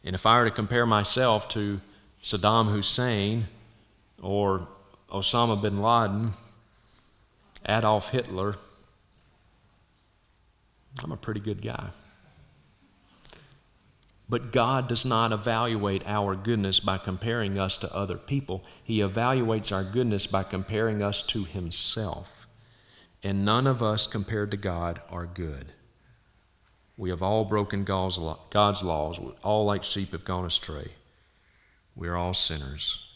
And if I were to compare myself to Saddam Hussein or Osama bin Laden, Adolf Hitler, I'm a pretty good guy. But God does not evaluate our goodness by comparing us to other people. He evaluates our goodness by comparing us to Himself. And none of us compared to God are good. We have all broken God's laws. All like sheep have gone astray. We are all sinners.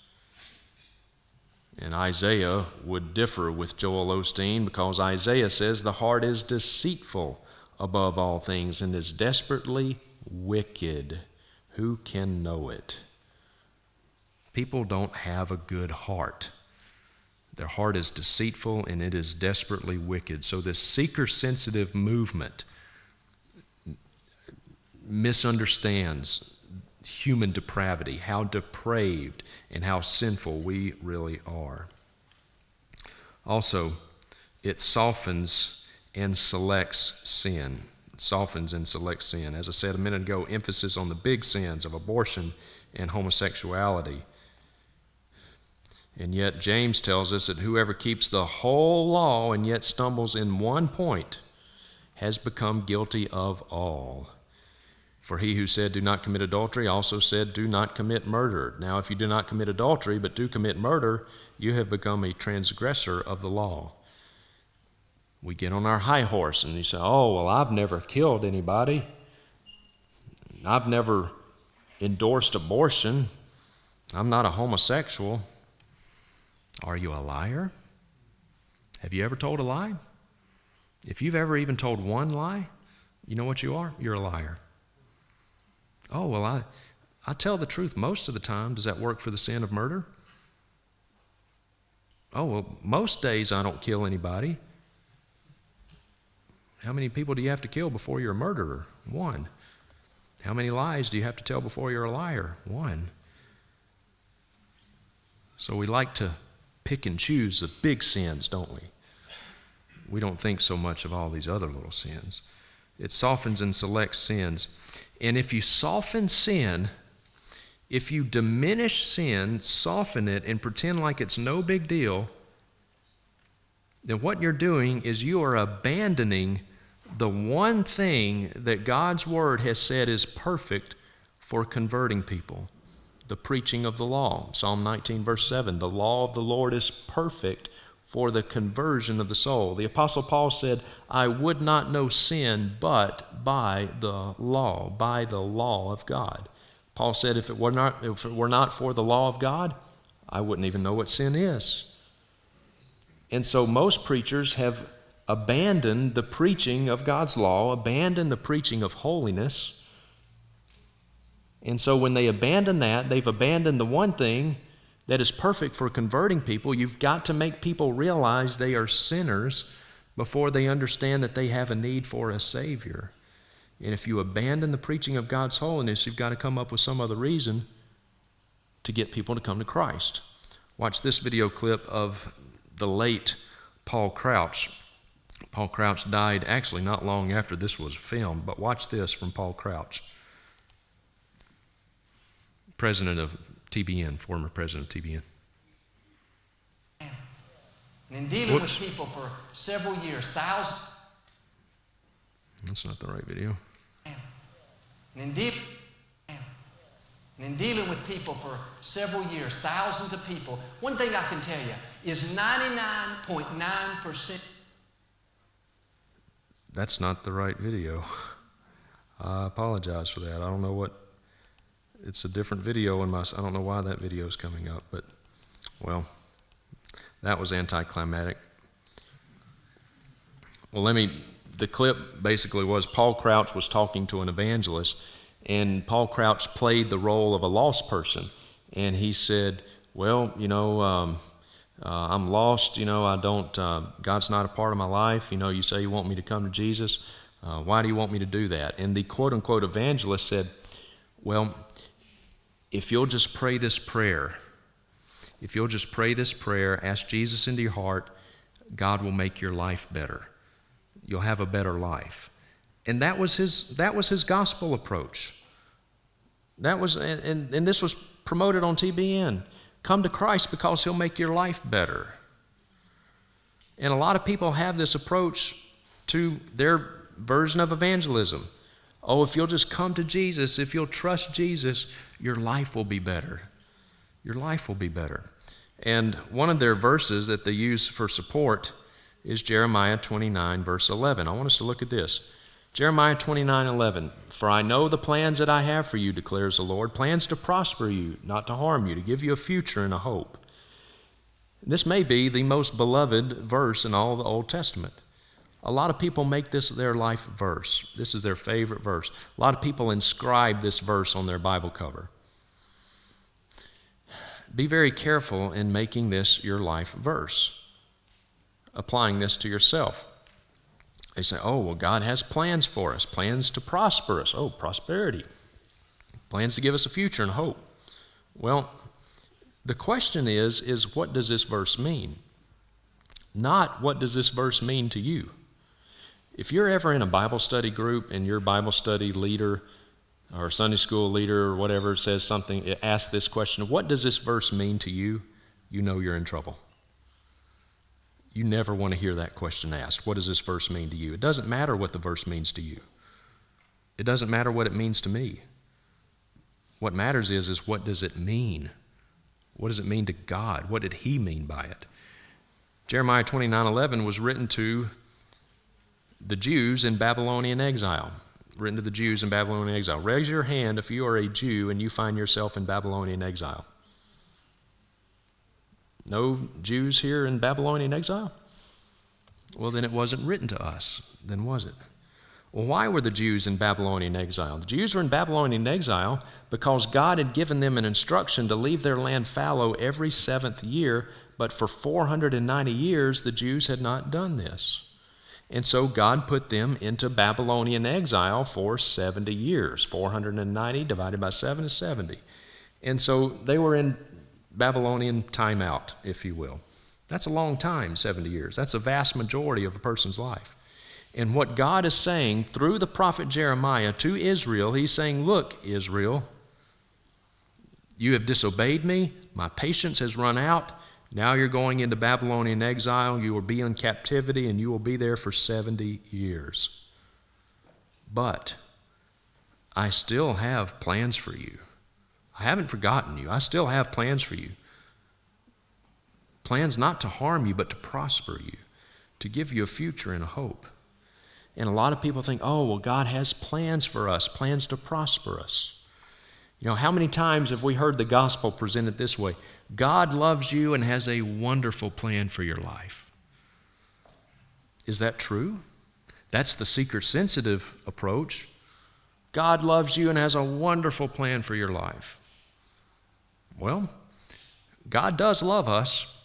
And Isaiah would differ with Joel Osteen because Isaiah says the heart is deceitful above all things and is desperately wicked. Who can know it? People don't have a good heart. Their heart is deceitful and it is desperately wicked. So, this seeker sensitive movement misunderstands human depravity, how depraved and how sinful we really are. Also, it softens and selects sin. Softens and selects sin. As I said a minute ago, emphasis on the big sins of abortion and homosexuality. And yet, James tells us that whoever keeps the whole law and yet stumbles in one point has become guilty of all. For he who said, Do not commit adultery, also said, Do not commit murder. Now, if you do not commit adultery, but do commit murder, you have become a transgressor of the law. We get on our high horse and you say, Oh, well, I've never killed anybody. I've never endorsed abortion. I'm not a homosexual. Are you a liar? Have you ever told a lie? If you've ever even told one lie, you know what you are? You're a liar. Oh, well, I, I tell the truth most of the time. Does that work for the sin of murder? Oh, well, most days I don't kill anybody. How many people do you have to kill before you're a murderer? One. How many lies do you have to tell before you're a liar? One. So we like to pick and choose the big sins, don't we? We don't think so much of all these other little sins. It softens and selects sins. And if you soften sin, if you diminish sin, soften it, and pretend like it's no big deal, then what you're doing is you are abandoning the one thing that God's Word has said is perfect for converting people the preaching of the law. Psalm 19, verse 7 The law of the Lord is perfect for the conversion of the soul. The Apostle Paul said, I would not know sin but by the law, by the law of God. Paul said, if it were not, if it were not for the law of God, I wouldn't even know what sin is. And so most preachers have abandoned the preaching of God's law, abandoned the preaching of holiness. And so when they abandon that, they've abandoned the one thing that is perfect for converting people, you've got to make people realize they are sinners before they understand that they have a need for a Savior. And if you abandon the preaching of God's holiness, you've got to come up with some other reason to get people to come to Christ. Watch this video clip of the late Paul Crouch. Paul Crouch died actually not long after this was filmed, but watch this from Paul Crouch, president of TBN, former president of TBN. And in dealing Whoops. with people for several years, thousands. That's not the right video. And in, de- and in dealing with people for several years, thousands of people, one thing I can tell you is 99.9%. That's not the right video. I apologize for that. I don't know what it's a different video in my. I don't know why that video is coming up, but well, that was anticlimactic. Well, let me. The clip basically was Paul Crouch was talking to an evangelist, and Paul Crouch played the role of a lost person, and he said, well, you know, um, uh, I'm lost, you know, I don't, uh, God's not a part of my life. You know, you say you want me to come to Jesus. Uh, why do you want me to do that? And the quote unquote evangelist said, well, if you'll just pray this prayer, if you'll just pray this prayer, ask Jesus into your heart, God will make your life better. You'll have a better life. And that was his, that was his gospel approach. That was, and, and this was promoted on TBN. Come to Christ because he'll make your life better. And a lot of people have this approach to their version of evangelism. Oh, if you'll just come to Jesus, if you'll trust Jesus, your life will be better. Your life will be better. And one of their verses that they use for support is Jeremiah 29, verse 11. I want us to look at this. Jeremiah 29, 11. For I know the plans that I have for you, declares the Lord plans to prosper you, not to harm you, to give you a future and a hope. This may be the most beloved verse in all the Old Testament. A lot of people make this their life verse. This is their favorite verse. A lot of people inscribe this verse on their Bible cover. Be very careful in making this your life verse, applying this to yourself. They say, oh, well, God has plans for us, plans to prosper us. Oh, prosperity, plans to give us a future and hope. Well, the question is, is what does this verse mean? Not what does this verse mean to you? If you're ever in a Bible study group and your Bible study leader or Sunday school leader or whatever says something, asks this question, What does this verse mean to you? You know you're in trouble. You never want to hear that question asked. What does this verse mean to you? It doesn't matter what the verse means to you. It doesn't matter what it means to me. What matters is, is what does it mean? What does it mean to God? What did He mean by it? Jeremiah 29 11 was written to the Jews in Babylonian exile. Written to the Jews in Babylonian exile. Raise your hand if you are a Jew and you find yourself in Babylonian exile. No Jews here in Babylonian exile? Well, then it wasn't written to us, then was it? Well, why were the Jews in Babylonian exile? The Jews were in Babylonian exile because God had given them an instruction to leave their land fallow every seventh year, but for 490 years the Jews had not done this. And so God put them into Babylonian exile for 70 years. 490 divided by 7 is 70. And so they were in Babylonian timeout, if you will. That's a long time, 70 years. That's a vast majority of a person's life. And what God is saying through the prophet Jeremiah to Israel, he's saying, Look, Israel, you have disobeyed me. My patience has run out. Now you're going into Babylonian exile. You will be in captivity, and you will be there for 70 years. But I still have plans for you. I haven't forgotten you. I still have plans for you. Plans not to harm you, but to prosper you, to give you a future and a hope. And a lot of people think, oh, well, God has plans for us, plans to prosper us. You know, how many times have we heard the gospel presented this way? God loves you and has a wonderful plan for your life. Is that true? That's the seeker sensitive approach. God loves you and has a wonderful plan for your life. Well, God does love us,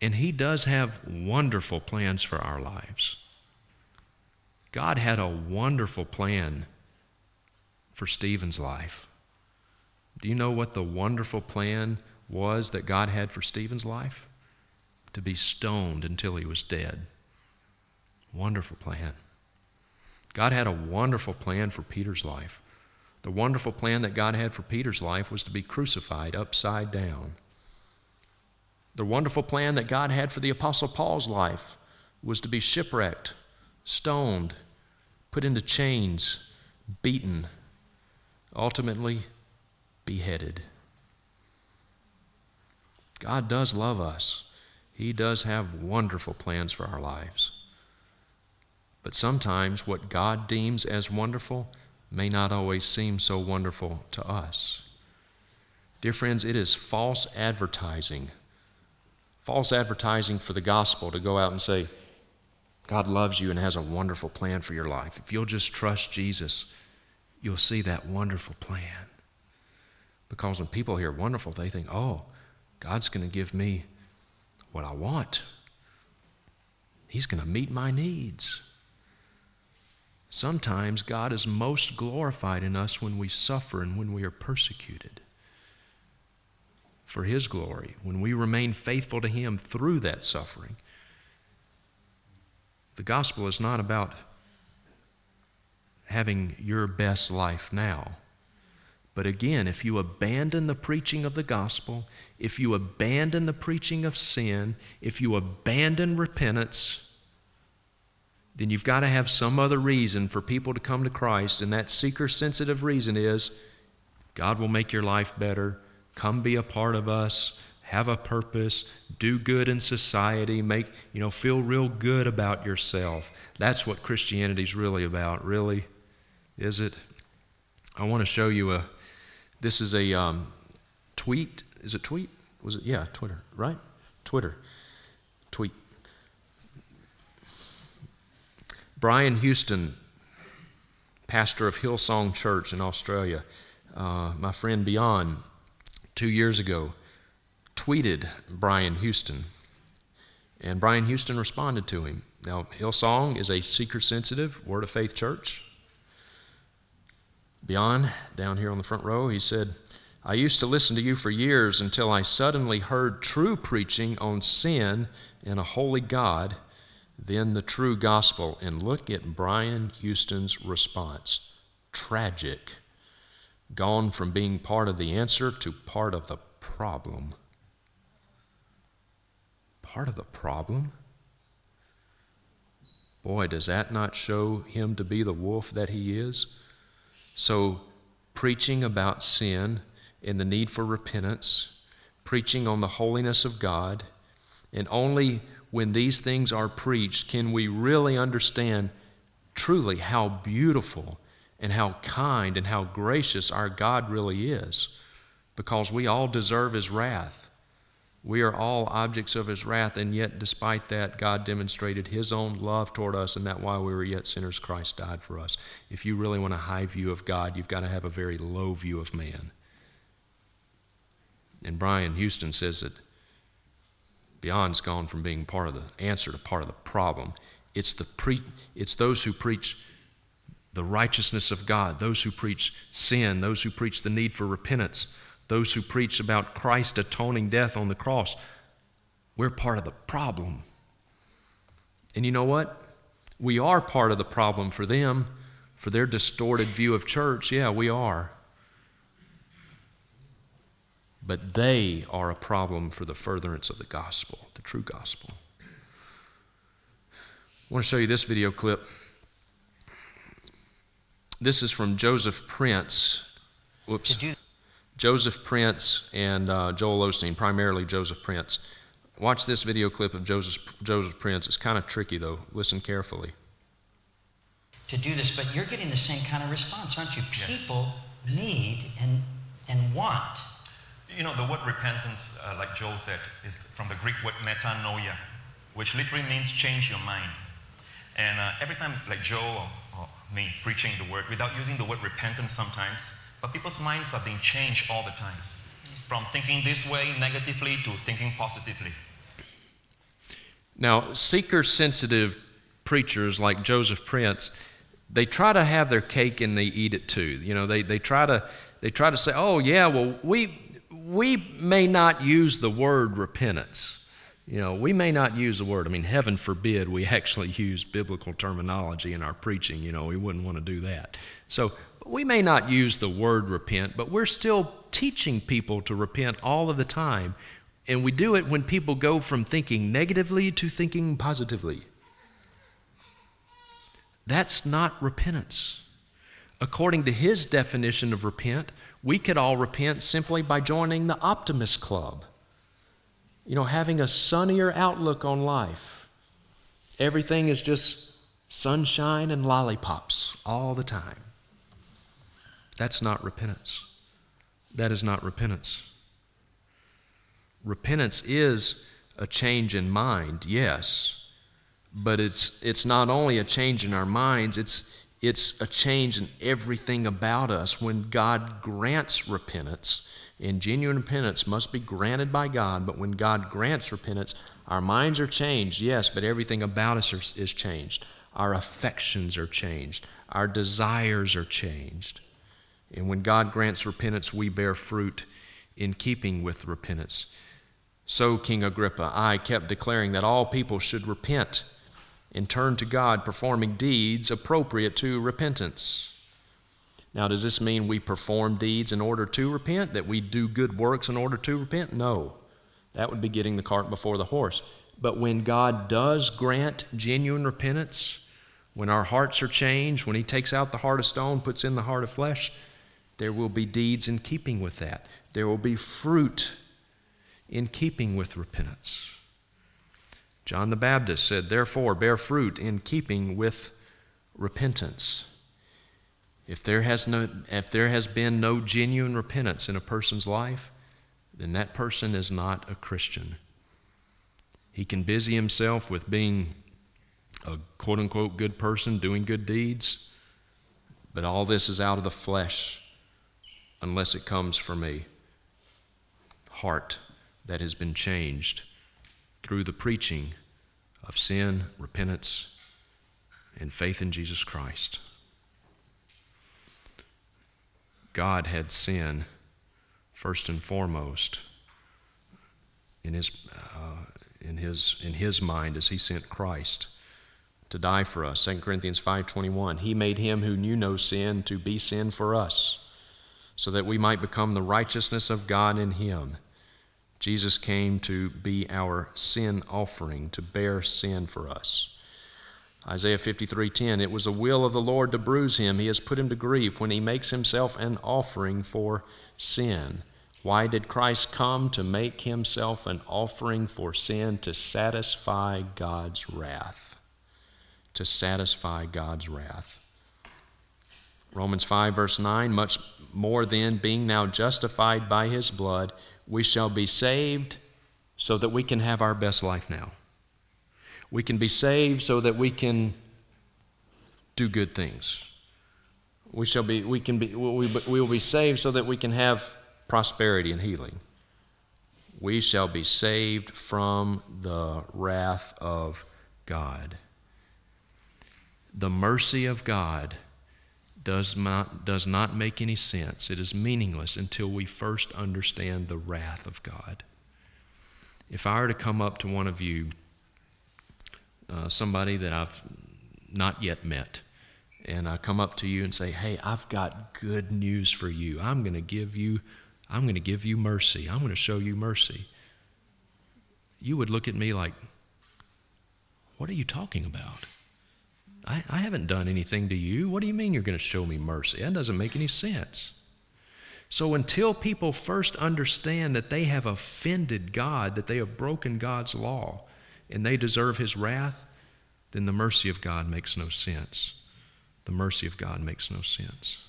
and He does have wonderful plans for our lives. God had a wonderful plan for Stephen's life. Do you know what the wonderful plan was that God had for Stephen's life? To be stoned until he was dead. Wonderful plan. God had a wonderful plan for Peter's life. The wonderful plan that God had for Peter's life was to be crucified upside down. The wonderful plan that God had for the Apostle Paul's life was to be shipwrecked, stoned, put into chains, beaten, ultimately beheaded. God does love us. He does have wonderful plans for our lives. But sometimes what God deems as wonderful may not always seem so wonderful to us. Dear friends, it is false advertising, false advertising for the gospel to go out and say, God loves you and has a wonderful plan for your life. If you'll just trust Jesus, you'll see that wonderful plan. Because when people hear wonderful, they think, oh, God's going to give me what I want. He's going to meet my needs. Sometimes God is most glorified in us when we suffer and when we are persecuted for His glory, when we remain faithful to Him through that suffering. The gospel is not about having your best life now. But again, if you abandon the preaching of the gospel, if you abandon the preaching of sin, if you abandon repentance, then you've got to have some other reason for people to come to Christ. And that seeker sensitive reason is God will make your life better. Come be a part of us. Have a purpose. Do good in society. Make, you know, feel real good about yourself. That's what Christianity's really about, really. Is it? I want to show you a. This is a um, tweet. Is it tweet? Was it? Yeah, Twitter, right? Twitter. Tweet. Brian Houston, pastor of Hillsong Church in Australia, uh, my friend Beyond, two years ago, tweeted Brian Houston. And Brian Houston responded to him. Now, Hillsong is a seeker sensitive Word of Faith church. Beyond, down here on the front row, he said, I used to listen to you for years until I suddenly heard true preaching on sin and a holy God then the true gospel. And look at Brian Houston's response tragic. Gone from being part of the answer to part of the problem. Part of the problem? Boy, does that not show him to be the wolf that he is? So, preaching about sin and the need for repentance, preaching on the holiness of God, and only when these things are preached, can we really understand truly how beautiful and how kind and how gracious our God really is? Because we all deserve His wrath. We are all objects of His wrath, and yet, despite that, God demonstrated His own love toward us, and that while we were yet sinners, Christ died for us. If you really want a high view of God, you've got to have a very low view of man. And Brian Houston says that Beyond's gone from being part of the answer to part of the problem. It's, the pre- it's those who preach the righteousness of God, those who preach sin, those who preach the need for repentance, those who preach about Christ atoning death on the cross. We're part of the problem. And you know what? We are part of the problem for them, for their distorted view of church. Yeah, we are but they are a problem for the furtherance of the gospel, the true gospel. I want to show you this video clip. This is from Joseph Prince. Whoops. Joseph Prince and uh, Joel Osteen, primarily Joseph Prince. Watch this video clip of Joseph, Joseph Prince. It's kind of tricky, though. Listen carefully. To do this, but you're getting the same kind of response, aren't you? People yes. need and, and want you know, the word repentance, uh, like Joel said, is from the Greek word metanoia, which literally means change your mind. And uh, every time, like Joel or, or, me preaching the word, without using the word repentance sometimes, but people's minds are being changed all the time. From thinking this way negatively to thinking positively. Now, seeker sensitive preachers like Joseph Prince, they try to have their cake and they eat it too. You know, they, they try to they try to say, oh yeah, well we we may not use the word repentance. You know, we may not use the word. I mean, heaven forbid we actually use biblical terminology in our preaching. You know, we wouldn't want to do that. So we may not use the word repent, but we're still teaching people to repent all of the time. And we do it when people go from thinking negatively to thinking positively. That's not repentance. According to his definition of repent, we could all repent simply by joining the Optimist Club. You know, having a sunnier outlook on life. Everything is just sunshine and lollipops all the time. That's not repentance. That is not repentance. Repentance is a change in mind, yes, but it's, it's not only a change in our minds, it's, it's a change in everything about us. When God grants repentance, And genuine repentance must be granted by God, but when God grants repentance, our minds are changed, yes, but everything about us is changed. Our affections are changed. Our desires are changed. And when God grants repentance, we bear fruit in keeping with repentance. So, King Agrippa, I kept declaring that all people should repent and turn to God, performing deeds appropriate to repentance. Now, does this mean we perform deeds in order to repent, that we do good works in order to repent? No. That would be getting the cart before the horse. But when God does grant genuine repentance, when our hearts are changed, when He takes out the heart of stone, puts in the heart of flesh, there will be deeds in keeping with that. There will be fruit in keeping with repentance. John the Baptist said, Therefore, bear fruit in keeping with repentance. If there has, no, if there has been no genuine repentance in a person's life, then that person is not a Christian. He can busy himself with being a quote unquote good person, doing good deeds, but all this is out of the flesh unless it comes from a heart that has been changed through the preaching of sin, repentance, and faith in Jesus Christ. God had sin first and foremost in his, uh, in his, in his mind as he sent Christ to die for us. 2 Corinthians 5:21 He made him who knew no sin to be sin for us so that we might become the righteousness of God in him. Jesus came to be our sin offering, to bear sin for us. Isaiah 53:10 It was the will of the Lord to bruise him he has put him to grief when he makes himself an offering for sin. Why did Christ come to make himself an offering for sin to satisfy God's wrath? To satisfy God's wrath. Romans 5 verse 9 much more then being now justified by his blood we shall be saved so that we can have our best life now. We can be saved so that we can do good things. We shall be, we can be, we, will be saved so that we can have prosperity and healing. We shall be saved from the wrath of God. The mercy of God does not, does not make any sense. It is meaningless until we first understand the wrath of God. If I were to come up to one of you, uh, somebody that I've not yet met, and I come up to you and say, "Hey, I've got good news for you. I'm going to give you I'm going to give you mercy. I'm going to show you mercy." You would look at me like, "What are you talking about?" I, I haven't done anything to you. What do you mean you're going to show me mercy? That doesn't make any sense. So, until people first understand that they have offended God, that they have broken God's law, and they deserve His wrath, then the mercy of God makes no sense. The mercy of God makes no sense.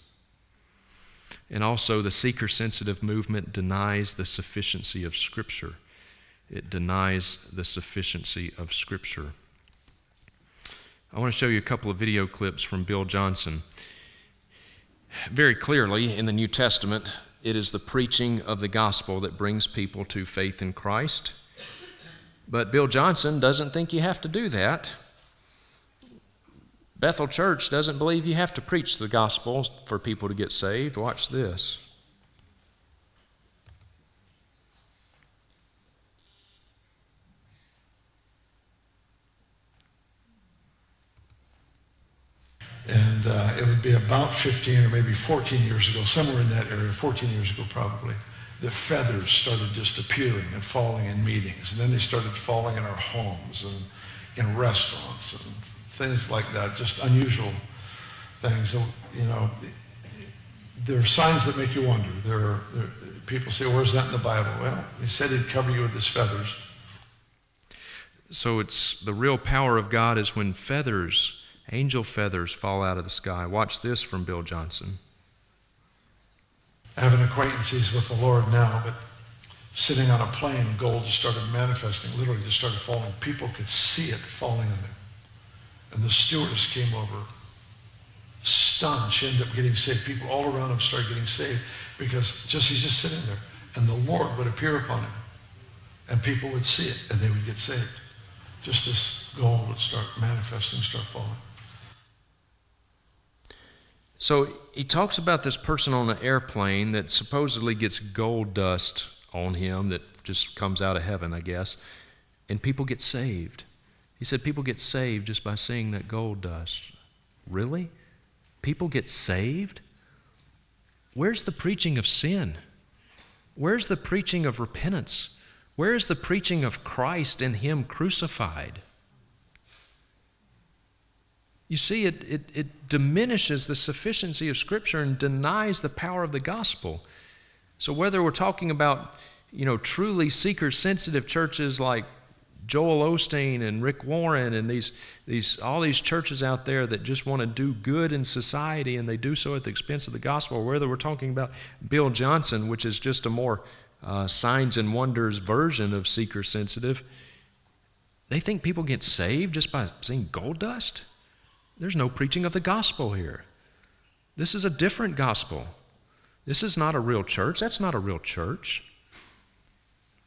And also, the seeker sensitive movement denies the sufficiency of Scripture. It denies the sufficiency of Scripture. I want to show you a couple of video clips from Bill Johnson. Very clearly, in the New Testament, it is the preaching of the gospel that brings people to faith in Christ. But Bill Johnson doesn't think you have to do that. Bethel Church doesn't believe you have to preach the gospel for people to get saved. Watch this. And uh, it would be about 15 or maybe 14 years ago, somewhere in that area, 14 years ago probably, the feathers started just appearing and falling in meetings. And then they started falling in our homes and in restaurants and things like that, just unusual things. So, you know, there are signs that make you wonder. There are, there, people say, where's that in the Bible? Well, he said he'd cover you with his feathers. So it's the real power of God is when feathers Angel feathers fall out of the sky. Watch this from Bill Johnson. An acquaintances with the Lord now, but sitting on a plane, gold just started manifesting, literally just started falling. People could see it falling in there. And the stewardess came over, stunned. She ended up getting saved. People all around him started getting saved because just he's just sitting there. and the Lord would appear upon him. And people would see it, and they would get saved. Just this gold would start manifesting, start falling. So he talks about this person on an airplane that supposedly gets gold dust on him that just comes out of heaven, I guess, and people get saved. He said people get saved just by seeing that gold dust. Really? People get saved? Where's the preaching of sin? Where's the preaching of repentance? Where is the preaching of Christ and Him crucified? You see, it, it, it, diminishes the sufficiency of Scripture and denies the power of the gospel. So, whether we're talking about, you know, truly seeker sensitive churches like Joel Osteen and Rick Warren and these, these, all these churches out there that just want to do good in society and they do so at the expense of the gospel, or whether we're talking about Bill Johnson, which is just a more uh, signs and wonders version of seeker sensitive, they think people get saved just by seeing gold dust. There's no preaching of the gospel here. This is a different gospel. This is not a real church. That's not a real church.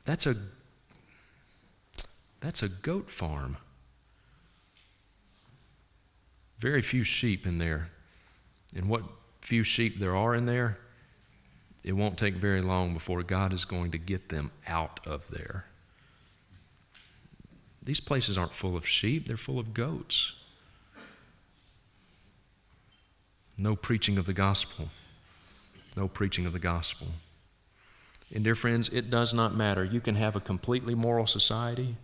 That's a that's a goat farm. Very few sheep in there. And what few sheep there are in there, it won't take very long before God is going to get them out of there. These places aren't full of sheep, they're full of goats. No preaching of the gospel. No preaching of the gospel. And, dear friends, it does not matter. You can have a completely moral society.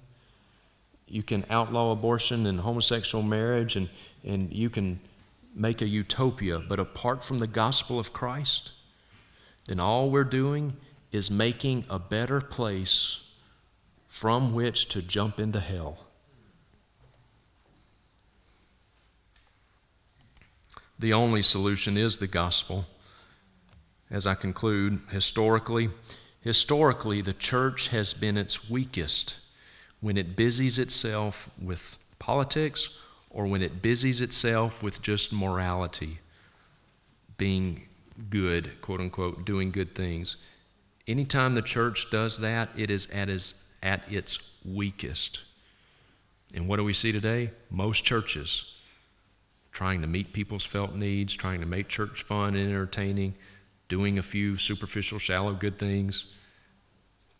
You can outlaw abortion and homosexual marriage, and, and you can make a utopia. But apart from the gospel of Christ, then all we're doing is making a better place from which to jump into hell. The only solution is the gospel. As I conclude, historically, historically the church has been its weakest when it busies itself with politics or when it busies itself with just morality, being good, quote unquote, doing good things. Anytime the church does that, it is at its, at its weakest. And what do we see today? Most churches trying to meet people's felt needs, trying to make church fun and entertaining, doing a few superficial, shallow good things,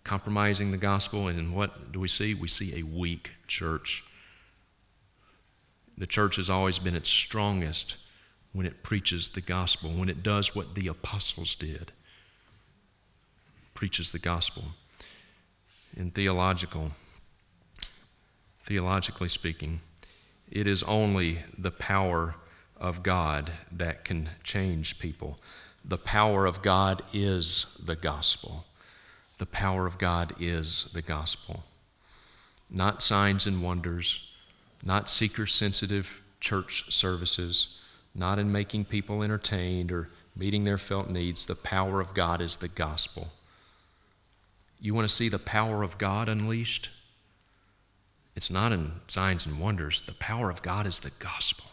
compromising the gospel. And what do we see? We see a weak church. The church has always been its strongest when it preaches the gospel, when it does what the apostles did preaches the gospel. In theological, theologically speaking, it is only the power of God that can change people. The power of God is the gospel. The power of God is the gospel. Not signs and wonders, not seeker sensitive church services, not in making people entertained or meeting their felt needs. The power of God is the gospel. You want to see the power of God unleashed? It's not in signs and wonders. The power of God is the gospel.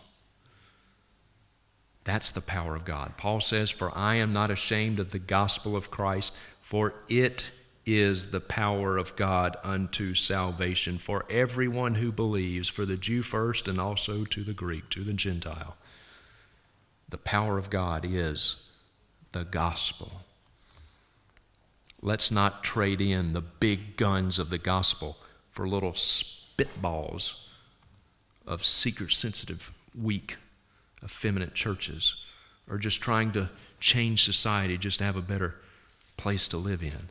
That's the power of God. Paul says, For I am not ashamed of the gospel of Christ, for it is the power of God unto salvation for everyone who believes, for the Jew first and also to the Greek, to the Gentile. The power of God is the gospel. Let's not trade in the big guns of the gospel for little spitballs of seeker sensitive, weak, effeminate churches or just trying to change society just to have a better place to live in.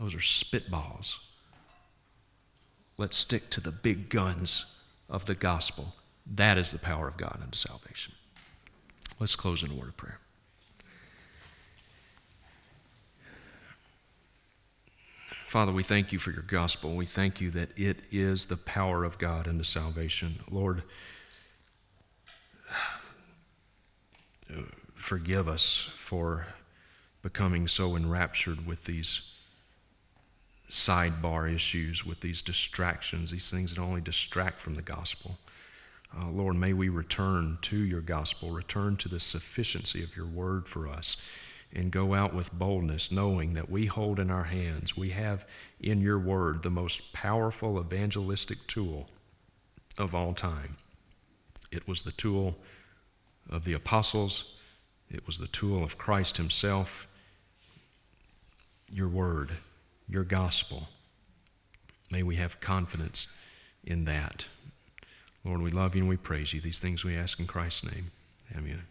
Those are spitballs. Let's stick to the big guns of the gospel. That is the power of God unto salvation. Let's close in a word of prayer. Father, we thank you for your gospel. We thank you that it is the power of God unto salvation. Lord, forgive us for becoming so enraptured with these sidebar issues, with these distractions, these things that only distract from the gospel. Uh, Lord, may we return to your gospel, return to the sufficiency of your word for us and go out with boldness, knowing that we hold in our hands, we have in your word the most powerful evangelistic tool of all time. It was the tool of the apostles, it was the tool of Christ Himself, your word, your gospel. May we have confidence in that. Lord, we love you and we praise you. These things we ask in Christ's name. Amen.